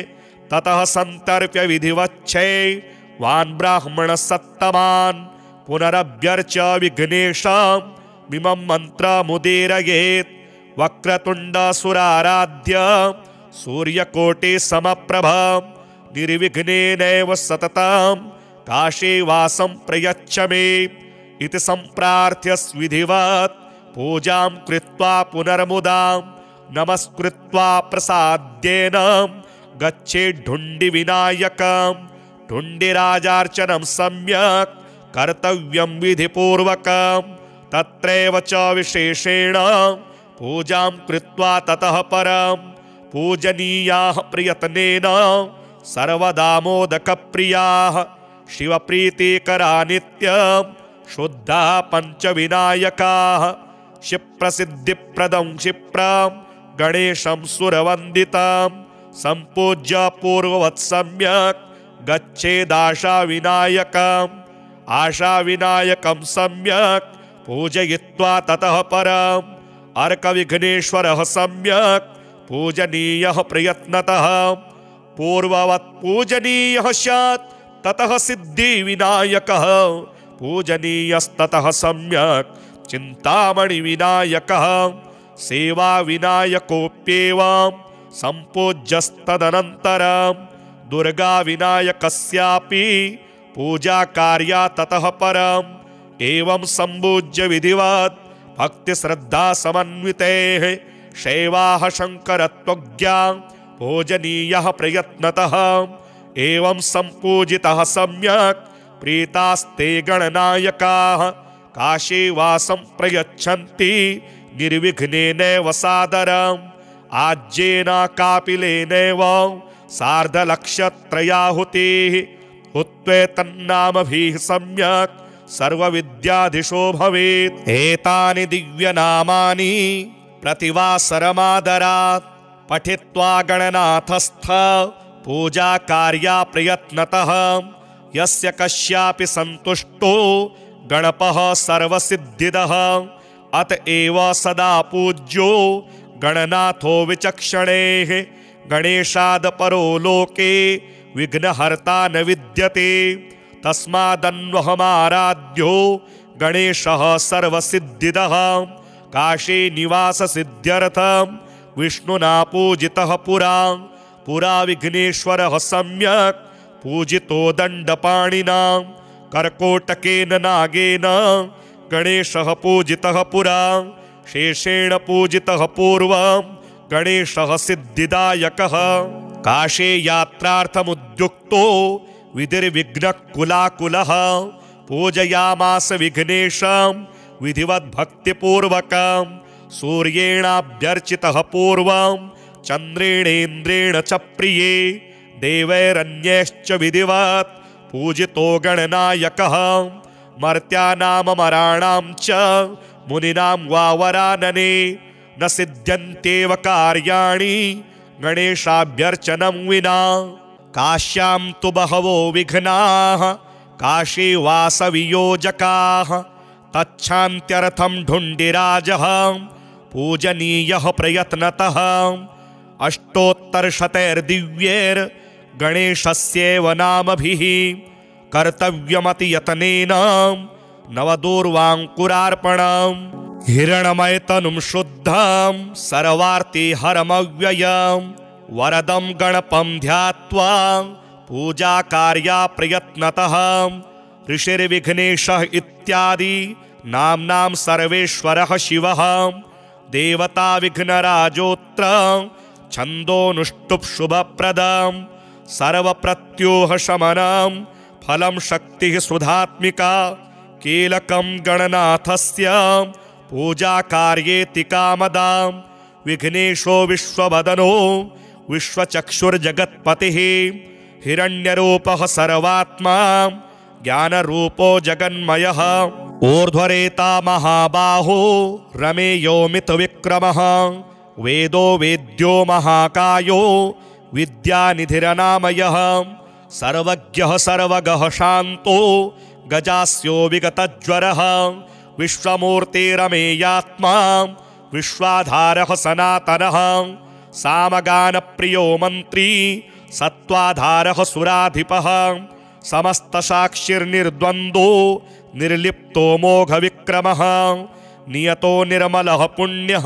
ततः सन्तर्प्य विधिवच्छै। वान् ब्राह्मणसत्तमान् पुनरभ्यर्च विघ्नेशं मिमं मन्त्रमुदीरयेत् वक्रतुण्डसुराराध्य। सूर्यकोटिसमप्रभा निर्विघ्नेनैव सततं काशीवासं प्रयच्छ मे। इति सम्प्रार्थ्य विधिवत् पूजां कृत्वा पुनर्मुदां नमस्कृत्वा प्रसाद्येन गच्छेढुण्डिविनायकं ढुण्डिराजार्चनं सम्यक्। कर्तव्यं विधिपूर्वकं तत्रैव च विशेषेण पूजां कृत्वा ततः परं पूजनीयाः प्रयत्नेन सर्वदा मोदकप्रियाः शिवप्रीतिकरा नित्यं शुद्धा पञ्चविनायकाः क्षिप्रसिद्धिप्रदं क्षिप्रं, गणेशं सुरवन्दितं, सम्पूज्य पूर्ववत् सम्यक् गच्छेदाशाविनायकम्, आशाविनायकं सम्यक् पूजयित्वा ततः परम्, अर्कविघ्नेश्वरः सम्यक् पूजनीयः प्रयत्नतः। पूर्ववत् पूजनीयः स्यात् ततः सिद्धिविनायकः। पूजनीयस्ततः सम्यक्। चिन्तामणिविनायकः। सेवाविनायकोऽप्येवं सम्पूज्यस्तदनन्तरं दुर्गाविनायकस्यापि पूजाकार्या ततः परम्। एवं सम्पूज्य विधिवत् भक्तिश्रद्धासमन्वितेः। शैवाः शङ्करत्वज्ञा पूजनीयः प्रयत्नतः। एवं सम्पूजितः सम्यक्। प्रीतास्ते गणनायकाः काशीवासं प्रयच्छन्ति। निर्विघ्नेनैव सादरम्। आज्येन कापिलेनैव सार्धलक्षत्रयाहुतिः। हुत्वेतन्नामभिः सम्यक्। सर्वविद्याधीशो भवेत्। एतानि दिव्यनामानि प्रतिवासरमादरात्। पठित्वा गणनाथस्थ पूजाकार्या प्रयत्नतः यस्य कस्यापि सन्तुष्टो गणपः सर्वसिद्धिदः। अत एव सदा पूज्यो गणनाथो विचक्षणेः। गणेशाद परो लोके विघ्नहर्ता न विद्यते। तस्मादन्वहमाराध्यो गणेशः सर्वसिद्धिदः। काशी निवाससिद्ध्यर्थं। विष्णुना पूजितः पुरा पुरा विघ्नेश्वरः सम्यक्। पूजितो दण्डपाणिना कर्कोटकेन नागेन। गणेशः पूजितः पुरा शेषेण पूजितः पूर्वं गणेशः सिद्धिदायकः। काशे यात्रार्थमुद्युक्तो। विधिर्विघ्नकुलाकुलः। पूजयामास विघ्नेशं विधिवद्भक्तिपूर्वकं सूर्येणाभ्यर्चितः पूर्वं चन्द्रेणेन्द्रेण च प्रिये, देवैरन्यैश्च विधिवत्, पूजितो गणनायकः। मर्त्यानाममराणां च मुनिनां वा वरानने न सिद्ध्यन्त्येव कार्याणि गणेशाभ्यर्चनं विना। काश्यां तु बहवो विघ्नाः काशीवासवियोजकाः तच्छान्त्यर्थं ढुण्डिराजः। पूजनीयः प्रयत्नतः। अष्टोत्तरशतैर्दिव्यैर्गणेशस्येव नामभिः कर्तव्यमति यतनेन नवदूर्वाङ्कुरार्पणम् हिरणमयतनुं शुद्धं सर्वार्तिहरमव्ययं वरदं गणपं ध्यात्वा पूजाकार्या प्रयत्नतः। ऋषिर्विघ्नेशः इत्यादि नाम्नां सर्वेश्वरः शिवः। देवता छन्दोनुष्टुप् शुभप्रदं सर्वप्रत्योहशमनं फलं शक्तिः सुधात्मिका कीलकं गणनाथस्य पूजाकार्येति कामदां विघ्नेशो विश्ववदनो विश्वचक्षुर्जगत्पतिः हिरण्यरूपः सर्वात्मा ज्ञानरूपो जगन्मयः ऊर्ध्वरेता महाबाहो रमेयोमितविक्रमः वेदो वेद्यो महाकायो, विद्यानिधिरनामयः, सर्वज्ञः सर्वगः शान्तो, गजास्यो विगतज्वरः विश्वमूर्तिरमेयात्मा विश्वाधारः सनातनः, सामगानप्रियो मन्त्री, सत्त्वाधारः सुराधिपः, समस्तसाक्षिर्निर्द्वन्द्वो निर्लिप्तो मोघविक्रमः नियतो निर्मलः पुण्यः।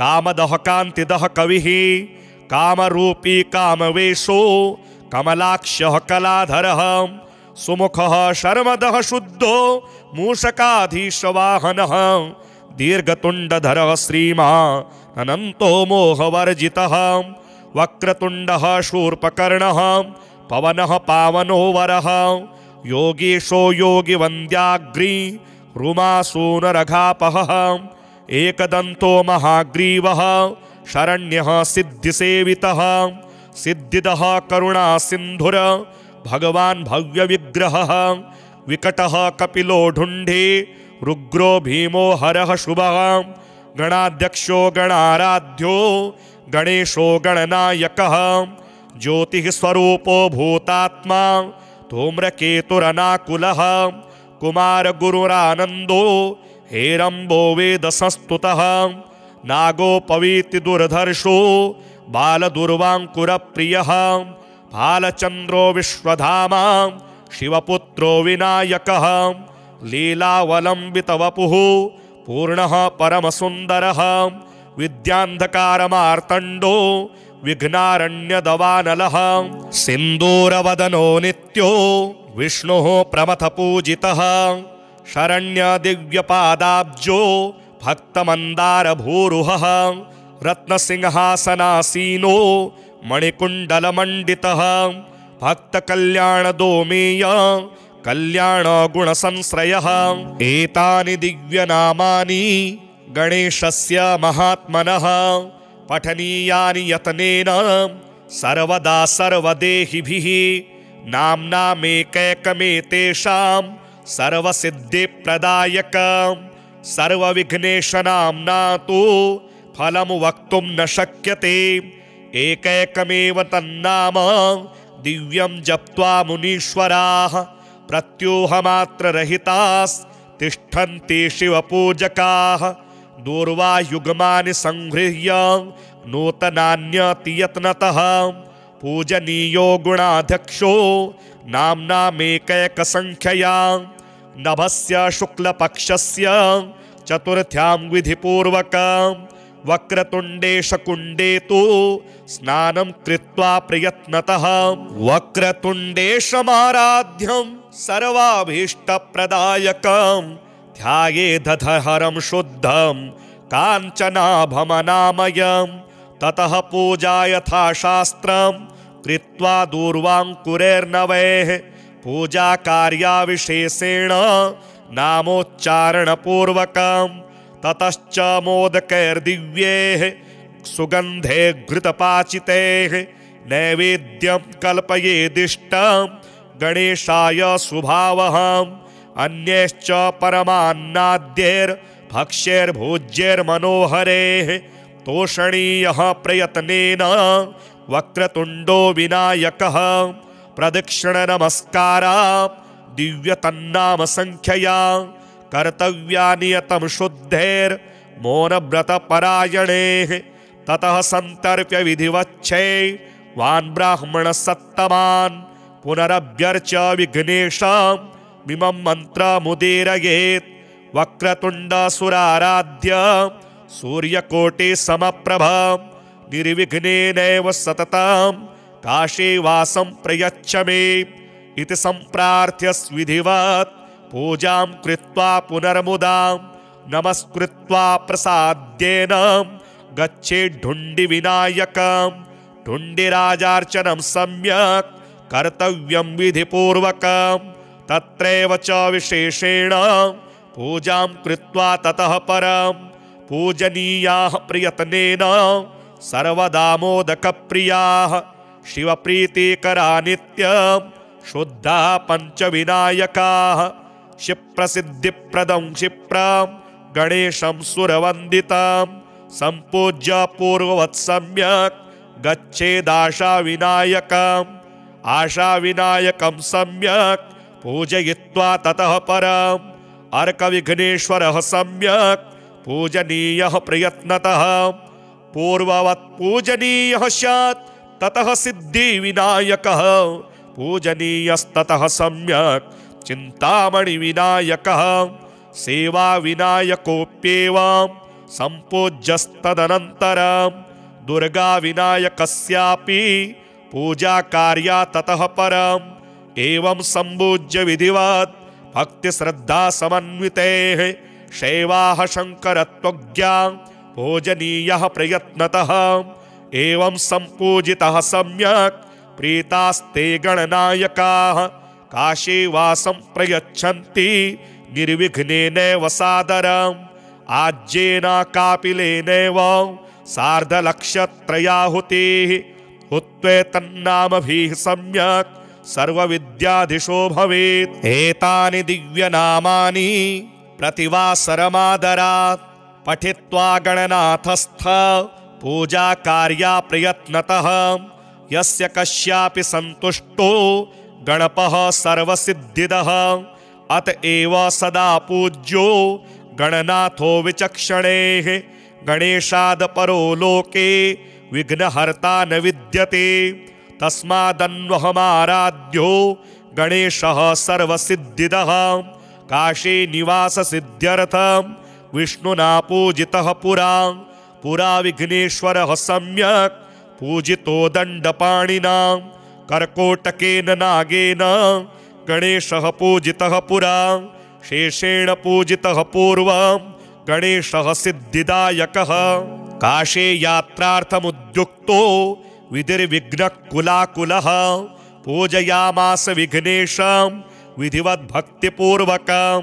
कामदः कान्तिदः कविः। कामरूपी कामवेशो कमलाक्षः कलाधरः। सुमुखः शर्मदः शुद्धो। मूषकाधीशवाहनः दीर्घतुण्डधरः श्रीमा। अनन्तो मोहवर्जितः। वक्रतुण्डः शूर्पकर्णः। पवनः पावनो वरः योगीशो योगिवन्द्याग्री रुमासूनरघापहः एकदन्तो महाग्रीवः, शरण्यः सिद्धिसेवितः, सिद्धिदः करुणासिन्धुर, भगवान् भव्यविग्रहः, विकट कपिलो ढुण्ढे, रुग्रो भीमो हर शुभ, गणाध्यक्षो गणाराध्यो, गणेशो गणनायक, ज्योतिः स्वरूपो भूतात्मा धूम्रकेतुरनाकुलः कुमारगुरुरानन्दो हेरम्बो वेदसंस्तुतः नागोपवीति दुर्धर्षो बालदुर्वाङ्कुरप्रियः बालचन्द्रो विश्वधामा शिवपुत्रो विनायकः लीलावलम्बितवपुः पूर्णः परमसुन्दरः विद्यान्धकारमार्तण्डो विघ्नारण्यदवानलः। सिन्दूरवदनो नित्यो विष्णुः प्रमथपूजितः। शरण्यदिव्यपादाब्जो भक्तमन्दारभूरुहः। रत्नसिंहासनासीनो मणिकुण्डलमण्डितः। भक्तकल्याणदोमेय कल्याणगुणसंश्रयः। एतानि दिव्यनामानि गणेशस्य महात्मनः पठनीयानि यतनेन सर्वदा सर्वदेहिभिः नाम्नामेकैकमेतेषां सर्वसिद्धिप्रदायक सर्वविघ्नेशनाम्ना तु फलं वक्तुं न शक्यते। एकैकमेव तन्नाम दिव्यं जप्त्वा मुनीश्वराः प्रत्यूहमात्ररहितास्तिष्ठन्ति शिवपूजकाः। दूर्वायुग्मानि सङ्गृह्य नूतनान्यति यत्नतः पूजनीयो गुणाध्यक्षो नाम्नामेकैकसङ्ख्यया नभस्य शुक्लपक्षस्य चतुर्थ्यां विधिपूर्वकं। वक्रतुण्डे शकुण्डे तु स्नानं कृत्वा प्रयत्नतः। वक्रतुण्डेशमाराध्यं सर्वाभीष्टप्रदायकं ध्यायेदधहरं शुद्धं काञ्चनाभमनामयं। ततः पूजा यथाशास्त्रं कृत्वा दूर्वाङ्कुरेर्नवैः पूजाकार्याविशेषेण नामोच्चारणपूर्वकं। ततश्च मोदकैर्दिव्यैः सुगन्धे घृतपाचितैः नैवेद्यं कल्पयेदिष्टं गणेशाय शुभावहम्। अन्यैश्च परमान्नाद्यैर्भक्ष्यैर्भोज्यैर्मनोहरेः तोषणीयः प्रयत्नेन वक्रतुण्डो विनायकः। प्रदक्षिणनमस्कारा दिव्यतन्नाम सङ्ख्यया कर्तव्या नियतं शुद्धेर्मौनव्रतपरायणेः ततः सन्तर्प्य विधिवच्छे वान् ब्राह्मणसत्तमान् पुनरभ्यर्च विघ्नेशां मिमं मन्त्रमुदीरयेत् वक्रतुण्डसुराराध्य सूर्यकोटिसमप्रभा निर्विघ्नेनैव सततं काशीवासं प्रयच्छ मे इति सम्प्रार्थ्य विधिवत् पूजां पुनर्मुदां नमस्कृत्वा प्रसाद्येन गच्छेढुण्डिविनायकं ढुण्डिराजार्चनं सम्यक् कर्तव्यं विधिपूर्वकं तत्रैव च विशेषेण। पूजां कृत्वा ततः परं पूजनीयाः प्रयत्नेन सर्वदा मोदकप्रियाः शिवप्रीतिकरा नित्यं शुद्धा पञ्चविनायकाः। क्षिप्रसिद्धिप्रदं क्षिप्रं गणेशं सुरवन्दितं सम्पूज्य पूर्ववत् सम्यक् गच्छेदाशाविनायकम्। आशाविनायकं सम्यक् पूजयित्वा ततः परम्। अर्कविघ्नेश्वरः सम्यक् पूजनीयः प्रयत्नतः। पूर्ववत् पूजनीयः स्यात् ततः सिद्धिविनायकः। पूजनीयस्ततः सम्यक् चिन्तामणिविनायकः। सेवाविनायकोऽप्येवं सम्पूज्यस्तदनन्तरं दुर्गाविनायकस्यापि पूजा कार्या ततः परम् एवं सम्पूज्य विधिवत् भक्तिश्रद्धा समन्वितेः शैवाः शङ्करत्वज्ञा पूजनीयः प्रयत्नतः। एवं सम्पूजितः सम्यक् प्रीतास्ते गणनायकाः काशीवासं प्रयच्छन्ति निर्विघ्नेनैव सादरम्, आज्येन कापिलेनैव सार्धलक्षत्रयाहुतिः हुत्वे तन्नामभिः सम्यक् सर्वविद्याधिशो भवेत्। एतानि दिव्यनामानि प्रतिवासरमादरात्। पठित्वा गणनाथस्थ पूजाकार्या प्रयत्नतः यस्य कस्यापि सन्तुष्टो गणपः सर्वसिद्धिदः। अत एव सदा पूज्यो गणनाथो विचक्षणेः। गणेशाद परो लोके विघ्नहर्ता न विद्यते। तस्मादन्वहमाराध्यो गणेशः सर्वसिद्धिदः। काशी निवाससिद्ध्यर्थं विष्णुना पूजितः पुरा। पुरा विघ्नेश्वरः सम्यक्। पूजितो दण्डपाणिना। कर्कोटकेन नागेन। गणेशः पूजितः पुरा। शेषेण पूजितः पूर्वं। गणेशः सिद्धिदायकः। काशे यात्रार्थमुद्युक्तो। विधिर्विघ्नकुलाकुलः पूजयामास विघ्नेशं विधिवद्भक्तिपूर्वकं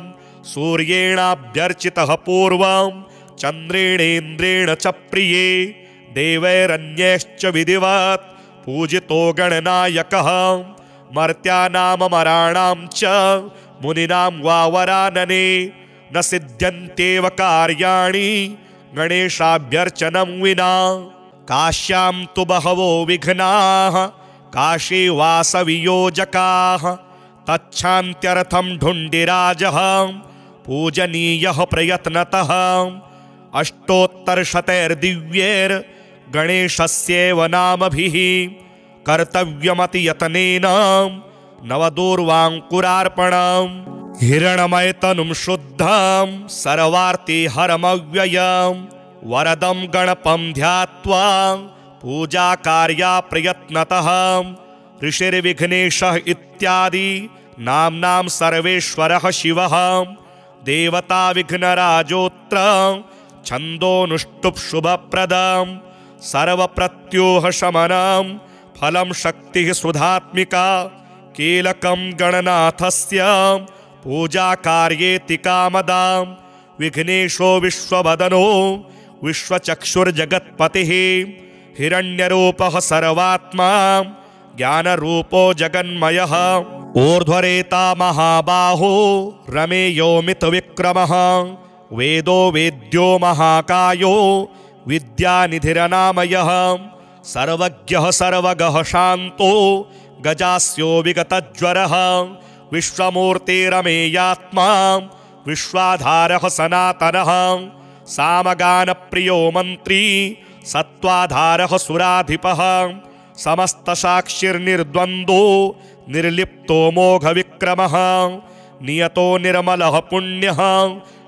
सूर्येणाभ्यर्चितः पूर्वं चन्द्रेणेन्द्रेण च प्रिये देवैरन्यैश्च विधिवत् पूजितो गणनायकः मर्त्यानाममराणां च मुनिनां वा न सिद्ध्यन्त्येव कार्याणि गणेशाभ्यर्चनं विना काश्यां तु बहवो विघ्नाः काशीवासवियोजकाः तच्छान्त्यर्थं ढुण्डिराजः पूजनीयः प्रयत्नतः। अष्टोत्तरशतैर्दिव्यैर्गणेशस्यैव नामभिः कर्तव्यमतियतनेन नवदूर्वाङ्कुरार्पणम्। हिरणमयतनुं शुद्धं सर्वार्तिहरमव्ययं वरदं गणपं ध्यात्वा पूजाकार्या प्रयत्नतः ऋषिर्विघ्नेशः इत्यादि नाम्नां सर्वेश्वरः शिवः देवता विघ्नराजोत्र छन्दोनुष्टुप् शुभप्रदं सर्वप्रत्यूहशमनं फलं शक्तिः सुधात्मिका कीलकं गणनाथस्य पूजाकार्येति कामदां विघ्नेशो विश्ववदनो विश्वचक्षुर्जगत्पतिः, हिरण्यरूपः सर्वात्मा, ज्ञानरूपो जगन्मयः, ऊर्ध्वरेता महाबाहो, रमेयो मितविक्रमः, वेदो वेद्यो महाकायो, विद्यानिधिरनामयः, सर्वज्ञः सर्वगः शान्तो, गजास्यो विगतज्वरः विश्वमूर्तिरमेयात्मा विश्वाधारः सनातनः सामगानप्रियो मन्त्री सत्त्वाधारः सुराधिपः समस्तसाक्षिर्निर्द्वन्द्वो, निर्लिप्तो मोघविक्रमः, नियतो निर्मलः पुण्यः,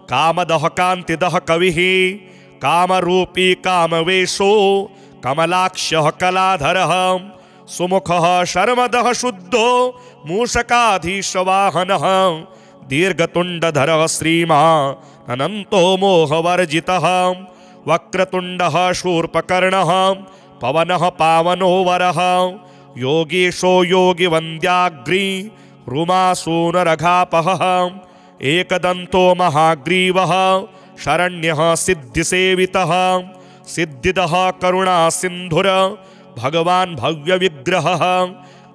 कामदः कान्तिदः कविः, कामरूपी कामवेशो कमलाक्षः कलाधरः, सुमुखः शर्मदः शुद्धो, मूषकाधीशवाहनः, दीर्घतुण्डधरः श्रीमा अनन्तो मोहवर्जितः वक्रतुंड शूर्पकर्ण पवन पावनो वर योगीशो योगिवन्द्याग्री रुमासूनरघापहः एकदन्तो महाग्रीवः शरण्यः सिद्धिसेवितः सिद्धिदः करुणासिन्धुर, भगवान् भव्यविग्रहः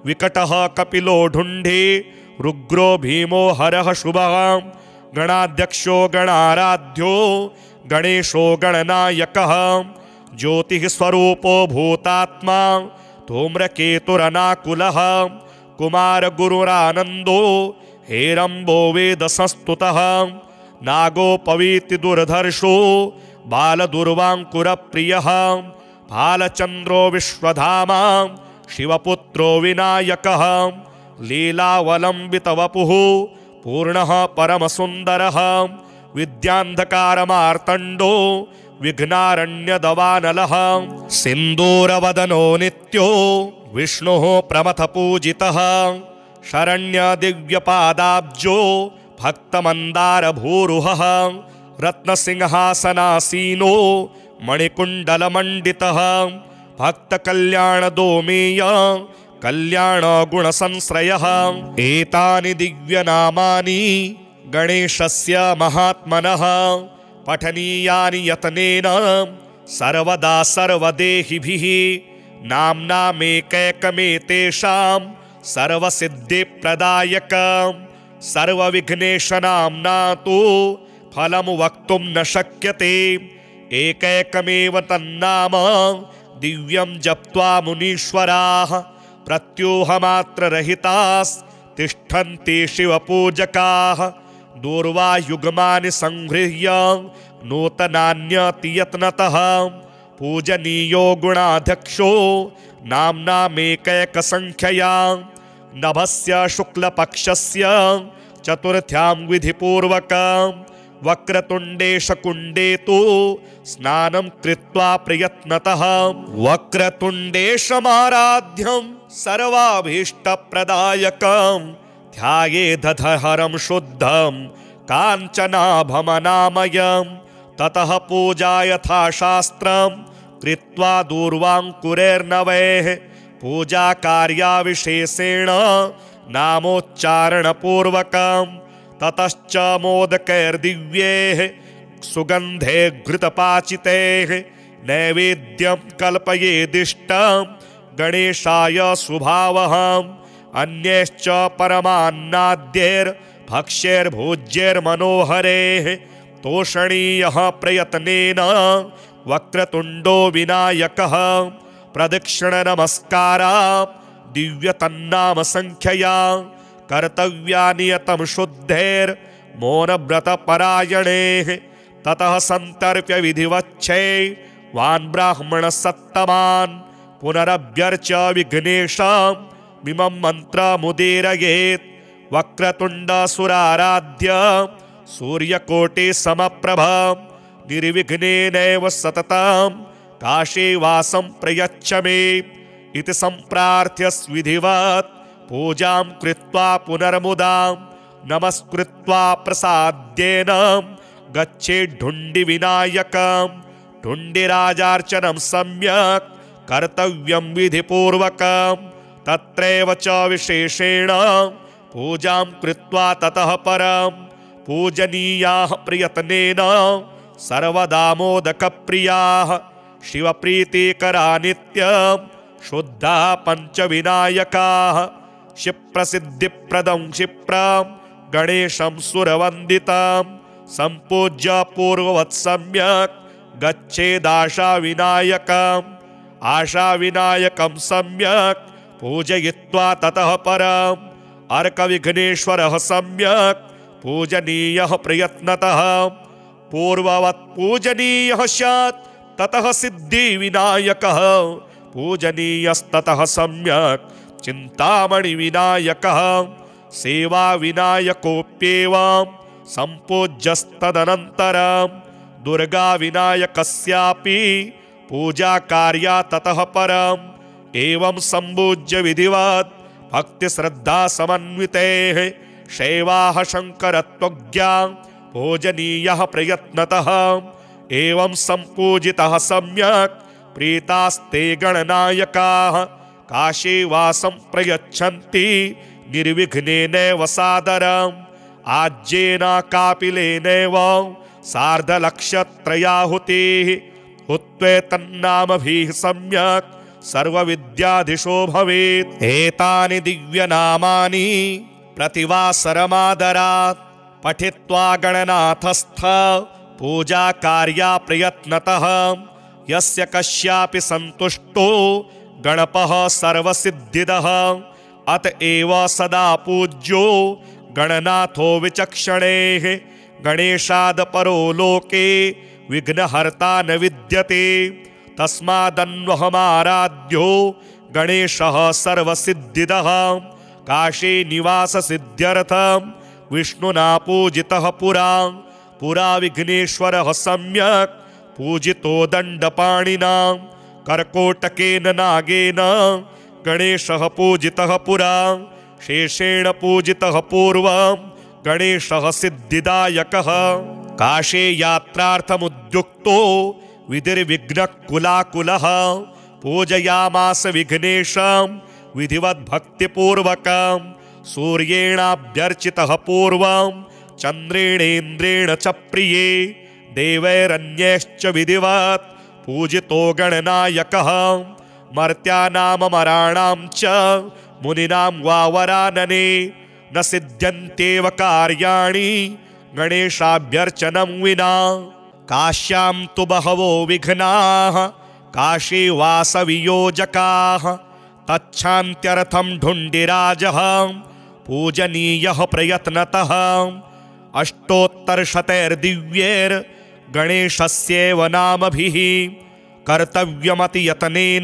विकट कपिलो ढुण्ढे, रुग्रो भीमो हरः शुभः गणाध्यक्षो गणाराध्यो गणेशो गणनायकः, ज्योतिः स्वरूपो भूतात्मा, धूम्रकेतुरनाकुलः, कुमारगुरुरानन्दो, हेरम्बो वेदसंस्तुतः, नागोपवीति दुर्धर्षो, बालदुर्वाङ्कुरप्रियः, बालचन्द्रो विश्वधामा, शिवपुत्रो विनायकः, लीलावलम्बितवपुः पूर्णः परमसुन्दरः। विद्यान्धकारमार्तण्डो विघ्नारण्यदवानलः। सिन्दूरवदनो नित्यो विष्णुः प्रमथपूजितः। शरण्यदिव्यपादाब्जो भक्तमन्दारभूरुहः। रत्नसिंहासनासीनो मणिकुण्डलमण्डितः। भक्तकल्याणदोमेय कल्याणगुणसंश्रयः। एतानि दिव्यनामानि गणेशस्य महात्मनः। पठनीयानि यतनेन सर्वदा सर्वदेहिभिः। नाम्नामेकैकमेतेषां सर्वसिद्धिप्रदायक। सर्वविघ्नेशनाम्ना तु फलं वक्तुं न शक्यते। एकैकमेव तन्नाम दिव्यं जप्त्वा मुनीश्वराः प्रत्यूहमात्ररहितास्तिष्ठन्ति शिवपूजकाः, दूर्वायुग्मानि सङ्गृह्य नूतनान्यतियत्नतः। पूजनीयो गुणाध्यक्षो नाम्नामेकैकसङ्ख्यया नभस्य शुक्लपक्षस्य चतुर्थ्यां विधिपूर्वकं। वक्रतुण्डे शकुण्डे तु स्नानं कृत्वा प्रयत्नतः। वक्रतुण्डे सर्वाभीष्टप्रदायकं ध्याये दधहरं शुद्धं काञ्चनाभमनामयं ततः पूजा यथा शास्त्रं कृत्वा दूर्वाङ्कुरेर्नवैः पूजा कार्याविशेषेण नामोच्चारणपूर्वकं ततश्च मोदकैर्दिव्यैः। सुगन्धे घृतपाचितैः। नैवेद्यं कल्पयेदिष्टं गणेशाय शुभावहम्, अन्यैश्च परमान्नाद्यैर्भक्ष्यैर्भोज्यैर्मनोहरेः तोषणीयः प्रयत्नेन वक्रतुण्डो विनायकः, प्रदक्षिणनमस्कारा दिव्यतन्नाम सङ्ख्यया कर्तव्या नियतं शुद्धैर्मौनव्रतपरायणेः ततः सन्तर्प्य विधिवच्छै वान् ब्राह्मणसत्तमान् पुनरभ्यर्च विघ्नेशम् मिमं मन्त्रमुदीरयेत् वक्रतुण्डसुराराध्य सूर्यकोटिसमप्रभ निर्विघ्नेनैव सततं काशीवासं प्रयच्छ मे इति सम्प्रार्थ्य विधिवत् पूजां कृत्वा पुनर्मुदां नमस्कृत्वा प्रसाद्येन गच्छेढुण्डिविनायकं ढुण्डिराजार्चनं सम्यक् कर्तव्यं विधिपूर्वकं तत्रैव पूजां कृत्वा ततः परं पूजनीयाः प्रयत्नेन सर्वदा मोदकप्रियाः शिवप्रीतिकरा नित्यं शुद्धाः पञ्चविनायकाः क्षिप्रसिद्धिप्रदं क्षिप्रं गणेशं सुरवन्दितं सम्पूज्य पूर्ववत् सम्यक् गच्छेदाशाविनायकम् आशाविनायकं सम्यक् पूजयित्वा ततः परम्। अर्कविघ्नेश्वरः सम्यक् पूजनीयः प्रयत्नतः। पूर्ववत् पूजनीयः स्यात् ततः सिद्धिविनायकः। पूजनीयस्ततः सम्यक् चिन्तामणिविनायकः। सेवाविनायकोऽप्येवं सम्पूज्यस्तदनन्तरं दुर्गाविनायकस्यापि पूजाकार्या ततः परम्। एवं सम्पूज्य विधिवत्। भक्तिश्रद्धासमन्वितेः शैवाः शङ्करत्वज्ञा पूजनीयः प्रयत्नतः। एवं सम्पूजितः सम्यक्। प्रीतास्ते गणनायकाः। काशीवासं प्रयच्छन्ति। निर्विघ्नेनैव सादरम्। आज्येन कापिलेनैव सार्धलक्षत्रयाहुतिः। हुत्वेतन्नामभिः सम्यक् सर्वविद्याधिशो भवेत्। एतानि दिव्यनामानि प्रतिवासरमादरात्। पठित्वा गणनाथस्थ, पूजाकार्या प्रयत्नतः। यस्य कस्यापि सन्तुष्टो, गणपः सर्वसिद्धिदः। अत एव सदा पूज्यो गणनाथो विचक्षणेः। गणेशादपरो लोके विघ्नहर्ता न विद्यते। तस्मादन्वहमाराध्यो गणेशः सर्वसिद्धिदः काशी निवाससिद्ध्यर्थं। विष्णुना पूजितः पुरा। पुरा विघ्नेश्वरः सम्यक्। पूजितो दण्डपाणिना। कर्कोटकेन नागेन। गणेशः पूजितः पुरा। शेषेण पूजितः पूर्वं। गणेशः सिद्धिदायकः। काशे यात्रार्थमुद्युक्तो विधिर्विघ्नकुलाकुलः, पूजयामास विघ्नेशं विधिवद्भक्तिपूर्वकं, सूर्येणाभ्यर्चितः पूर्वं, चन्द्रेणेन्द्रेण च प्रिये, देवैरन्यैश्च विधिवत् पूजितो गणनायकः मर्त्यानामराणां च, मुनिनां वा वरानने न सिद्ध्यन्त्येव कार्याणि गणेशाभ्यर्चनं विना काश्यां तु बहवो विघ्नाः काशीवासवियोजकाः तच्छान्त्यर्थं ढुण्डिराजः, पूजनीयः प्रयत्नतः। अष्टोत्तरशतैर्दिव्यैर्गणेशस्यैव नामभिः, कर्तव्यमतियतनेन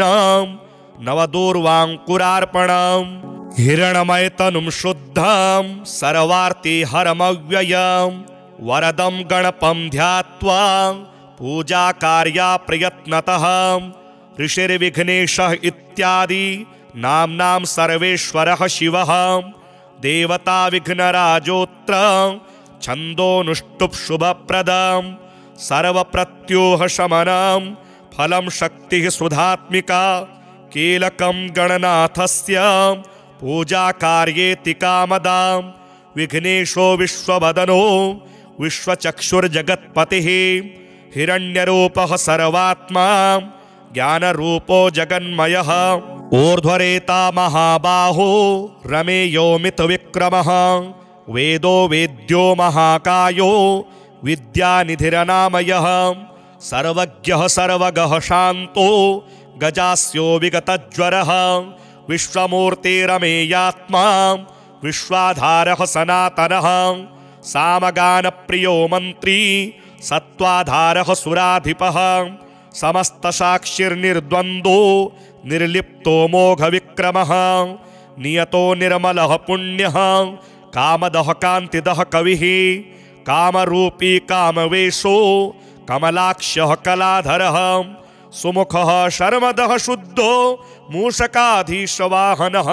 नवदूर्वाङ्कुरार्पणम्। हिरणमयतनुं शुद्धं सर्वार्तिहरमव्ययम् वरदं गणपं ध्यात्वा पूजाकार्या प्रयत्नतः। ऋषिर्विघ्नेशः इत्यादि नाम्नां सर्वेश्वरः शिवः। देवता विघ्नराजोत्र छन्दोनुष्टुप् शुभप्रदं। सर्वप्रत्योहशमनं फलं शक्तिः सुधात्मिका। कीलकं गणनाथस्य पूजाकार्येति कामदां विघ्नेशो विश्ववदनो, विश्वचक्षुर्जगत्पतिः। हिरण्यरूपः सर्वात्मा ज्ञानरूपो जगन्मयः। ऊर्ध्वरेता महाबाहो रमेयोमितविक्रमः वेदो वेद्यो महाकायो, विद्यानिधिरनामयः। सर्वज्ञः सर्वगः शान्तो, गजास्यो विगतज्वरः। विश्वमूर्तिरमेयात्मा विश्वाधारः सनातनः सामगानप्रियो मन्त्री सत्त्वाधारः सुराधिपः समस्तसाक्षिर्निर्द्वन्द्वो, निर्लिप्तो मोघविक्रमः, नियतो निर्मलः पुण्यः, कामदः कान्तिदः कविः, कामरूपी कामवेशो कमलाक्षः कलाधरः, सुमुखः शर्मदः शुद्धो मूषकाधीशवाहनः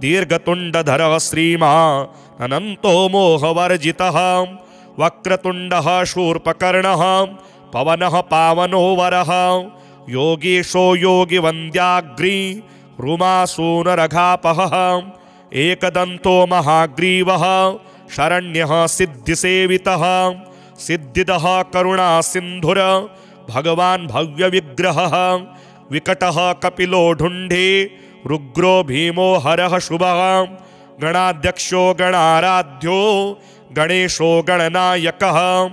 दीर्घतुण्डधरः श्रीमा, अनन्तो मोहवर्जितः, वक्रतुण्डः शूर्पकर्णः, पवनः पावनो वरः योगीशो योगी वंद्याग्री योगिवन्द्याग्री, रुमासूनरघापहः, एकदन्तो महाग्रीवः, शरण्यः सिद्धिसेवितः, सिद्धिदः करुणासिन्धुर, भगवान् भव्यविग्रहः विकटः कपिलो ढुण्ढे, रुग्रो भीमो हरः शुभ। गणाध्यक्षो गणाराध्यो, गणेशो गणनायकः।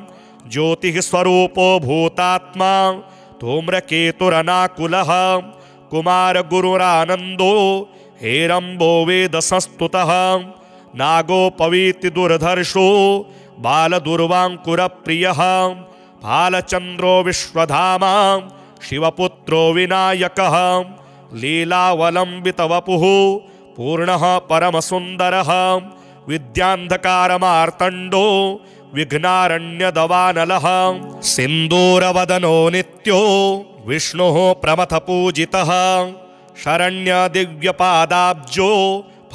ज्योतिः स्वरूपो भूतात्मा, धूम्रकेतुरनाकुलः। कुमारगुरुरानन्दो हेरम्बो वेदसंस्तुतः। नागोपवीति दुर्धर्षो, बालदुर्वाङ्कुरप्रियः। भालचन्द्रो विश्वधामा शिवपुत्रो विनायकः, लीलावलम्बितवपुः, पूर्णः परमसुन्दरः, विद्यान्धकारमार्तण्डो, विघ्नारण्यदवानलः, सिन्दूरवदनो नित्यो, विष्णुः प्रमथपूजितः, शरण्यदिव्यपादाब्जो,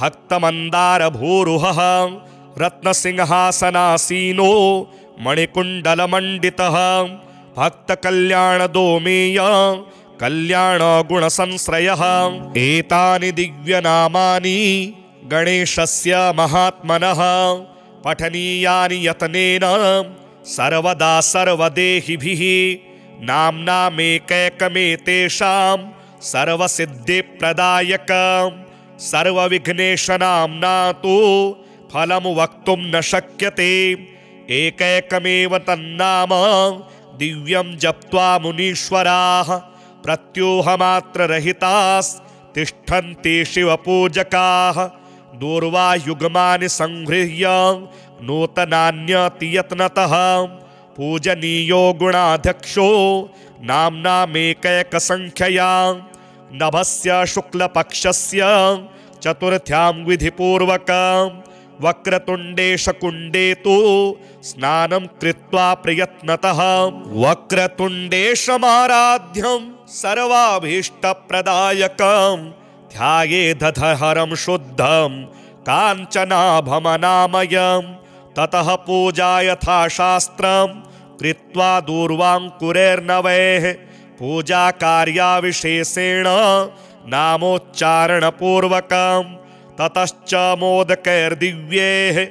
भक्तमन्दारभूरुहः, रत्नसिंहासनासीनो, मणिकुण्डलमण्डितः भक्तकल्याणदोमेय कल्याणगुणसंश्रयः। एतानि दिव्यनामानि गणेशस्य महात्मनः। पठनीयानि यतनेन सर्वदा सर्वदेहिभिः नाम्नामेकैकमेतेषां सर्वसिद्धिप्रदायकं। सर्वविघ्नेशनाम्ना तु फलं वक्तुं न शक्यते। एकैकमेव तन्नाम दिव्यं जप्त्वा मुनीश्वराः प्रत्यूहमात्ररहितास्तिष्ठन्ति शिवपूजकाः। दूर्वायुग्मानि सङ्गृह्य नूतनान्यतियत्नतः पूजनीयो गुणाध्यक्षो नाम्नामेकैकसङ्ख्यया नभस्य शुक्लपक्षस्य चतुर्थ्यां विधिपूर्वकम् वक्रतुण्डे शकुण्डे तु स्नानं कृत्वा प्रयत्नतः। वक्रतुण्डेशमाराध्यं सर्वाभीष्टप्रदायकं ध्यायेदधहरं शुद्धं, काञ्चनाभमनामयं, ततः पूजा यथा शास्त्रं कृत्वा दूर्वाङ्कुरेर्नवैः पूजाकार्याविशेषेण नामोच्चारणपूर्वकम्। ततश्च मोदकैर्दिव्यैः,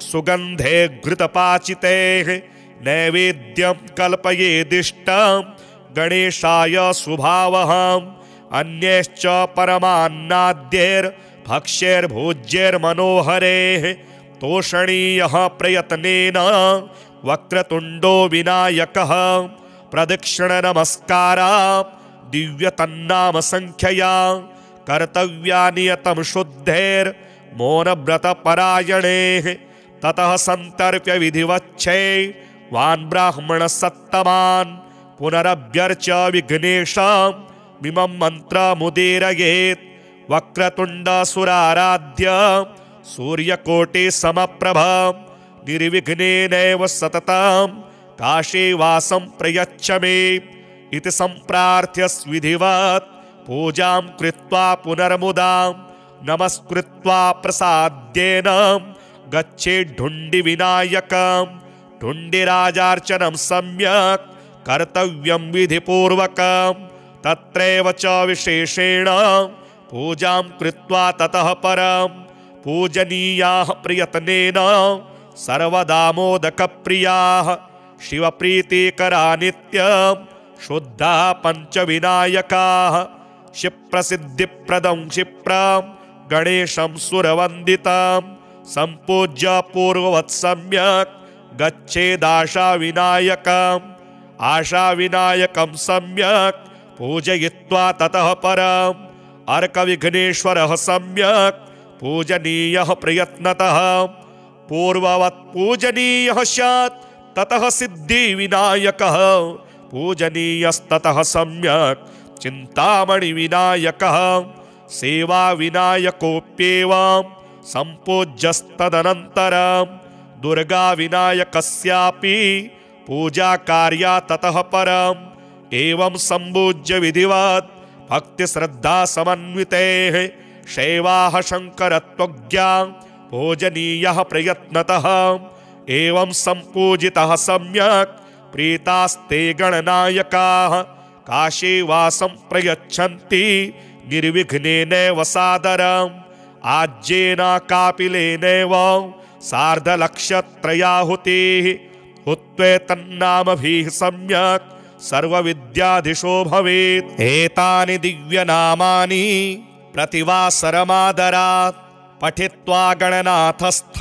सुगन्धे घृतपाचितैः, नैवेद्यं कल्पयेदिष्टं गणेशाय सुभावहम् अन्यैश्च परमान्नाद्यैर्भक्ष्यैर्भोज्यैर्मनोहरेः तोषणीयः प्रयत्नेन, वक्रतुण्डो विनायकः, प्रदक्षिणनमस्कारा, दिव्यतन्नामसङ्ख्यया कर्तव्यानियतं शुद्धैर्मौनव्रतपरायणेः ततः सन्तर्प्य विधिवच्छै वान् ब्राह्मणसत्तमान् पुनरभ्यर्च विघ्नेशं मिमं मन्त्रमुदीरयेत् वक्रतुण्डसुराराध्य सूर्यकोटिसमप्रभ निर्विघ्नेनैव सततं काशीवासं प्रयच्छ मे इति सम्प्रार्थ्य विधिवत् पूजां कृत्वा पुनर्मुदां, नमस्कृत्वा प्रसाद्येन गच्छेढुण्डिविनायकं ढुण्डिराजार्चनं सम्यक्, कर्तव्यं विधिपूर्वकं, तत्रैव च विशेषेण, पूजां कृत्वा ततः परं, पूजनीयाः प्रयत्नेन, सर्वदा मोदकप्रियाः शिवप्रीतिकरा नित्यं शुद्धा पञ्चविनायकाः। क्षिप्रसिद्धिप्रदं क्षिप्रं गणेशं सुरवन्दितं सम्पूज्य पूर्ववत् सम्यक् गच्छेदाशाविनायकम् आशाविनायकं सम्यक् पूजयित्वा ततः परम् अर्कविघ्नेश्वरः सम्यक् पूजनीयः प्रयत्नतः। पूर्ववत् पूजनीयः स्यात् ततः सिद्धिविनायकः पूजनीयस्ततः सम्यक् चिन्तामणिविनायकः सेवाविनायकोऽप्येवं सम्पूज्यस्तदनन्तरं दुर्गाविनायकस्यापि पूजाकार्या ततः परम्। एवं सम्पूज्य विधिवत्, भक्तिश्रद्धासमन्वितेः शैवाः शङ्करत्वज्ञा पूजनीयः प्रयत्नतः। एवं सम्पूजितः सम्यक्, प्रीतास्ते गणनायकाः काशीवासं प्रयच्छन्ति निर्विघ्नेनैव सादरम् आज्येन कापिलेनैव सार्धलक्षत्रयाहुतिः हुत्वेतन्नामभिः सम्यक् सर्वविद्याधिशो भवेत्। एतानि दिव्यनामानि प्रतिवासरमादरात्, पठित्वा गणनाथस्थ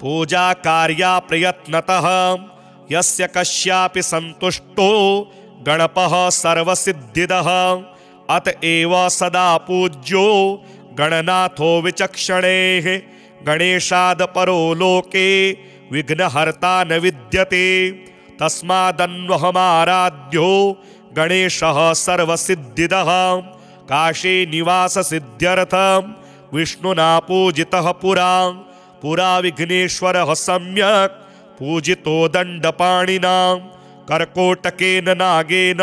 पूजाकार्या प्रयत्नतः यस्य कस्यापि सन्तुष्टो गणपः सर्वसिद्धिदः। अत सदा पूज्यो गणनाथो विचक्षणेः। गणेशाद परो लोके विघ्नहर्ता न विद्यते। तस्मादन्वहमाराध्यो गणेशः सर्वसिद्धिदः। काशे निवाससिद्ध्यर्थं विष्णुना पूजितः पुरा। पुरा विघ्नेश्वरः सम्यक् पूजितो दण्डपाणिना। कर्कोटकेन नागेन,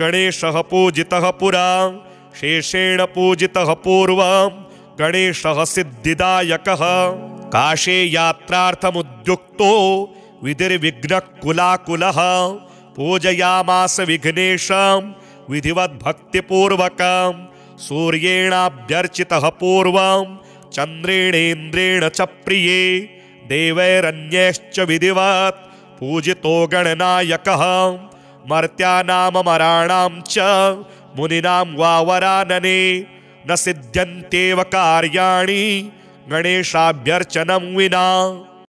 गणेशः पूजितः पुरा, शेषेण पूजितः पूर्वं, गणेशः सिद्धिदायकः। काशे यात्रार्थमुद्युक्तो विधिर्विघ्नकुलाकुलः, पूजयामास विघ्नेशं, विधिवद्भक्तिपूर्वकं, सूर्येणाभ्यर्चितः पूर्वं, चन्द्रेणेन्द्रेण च प्रिये, देवैरन्यैश्च विधिवत्। पूजितो गणनायकः मर्त्यानामराणां च मुनीनां वावरानने न सिद्ध्यन्त्येव कार्याणि गणेशाभ्यर्चनं विना।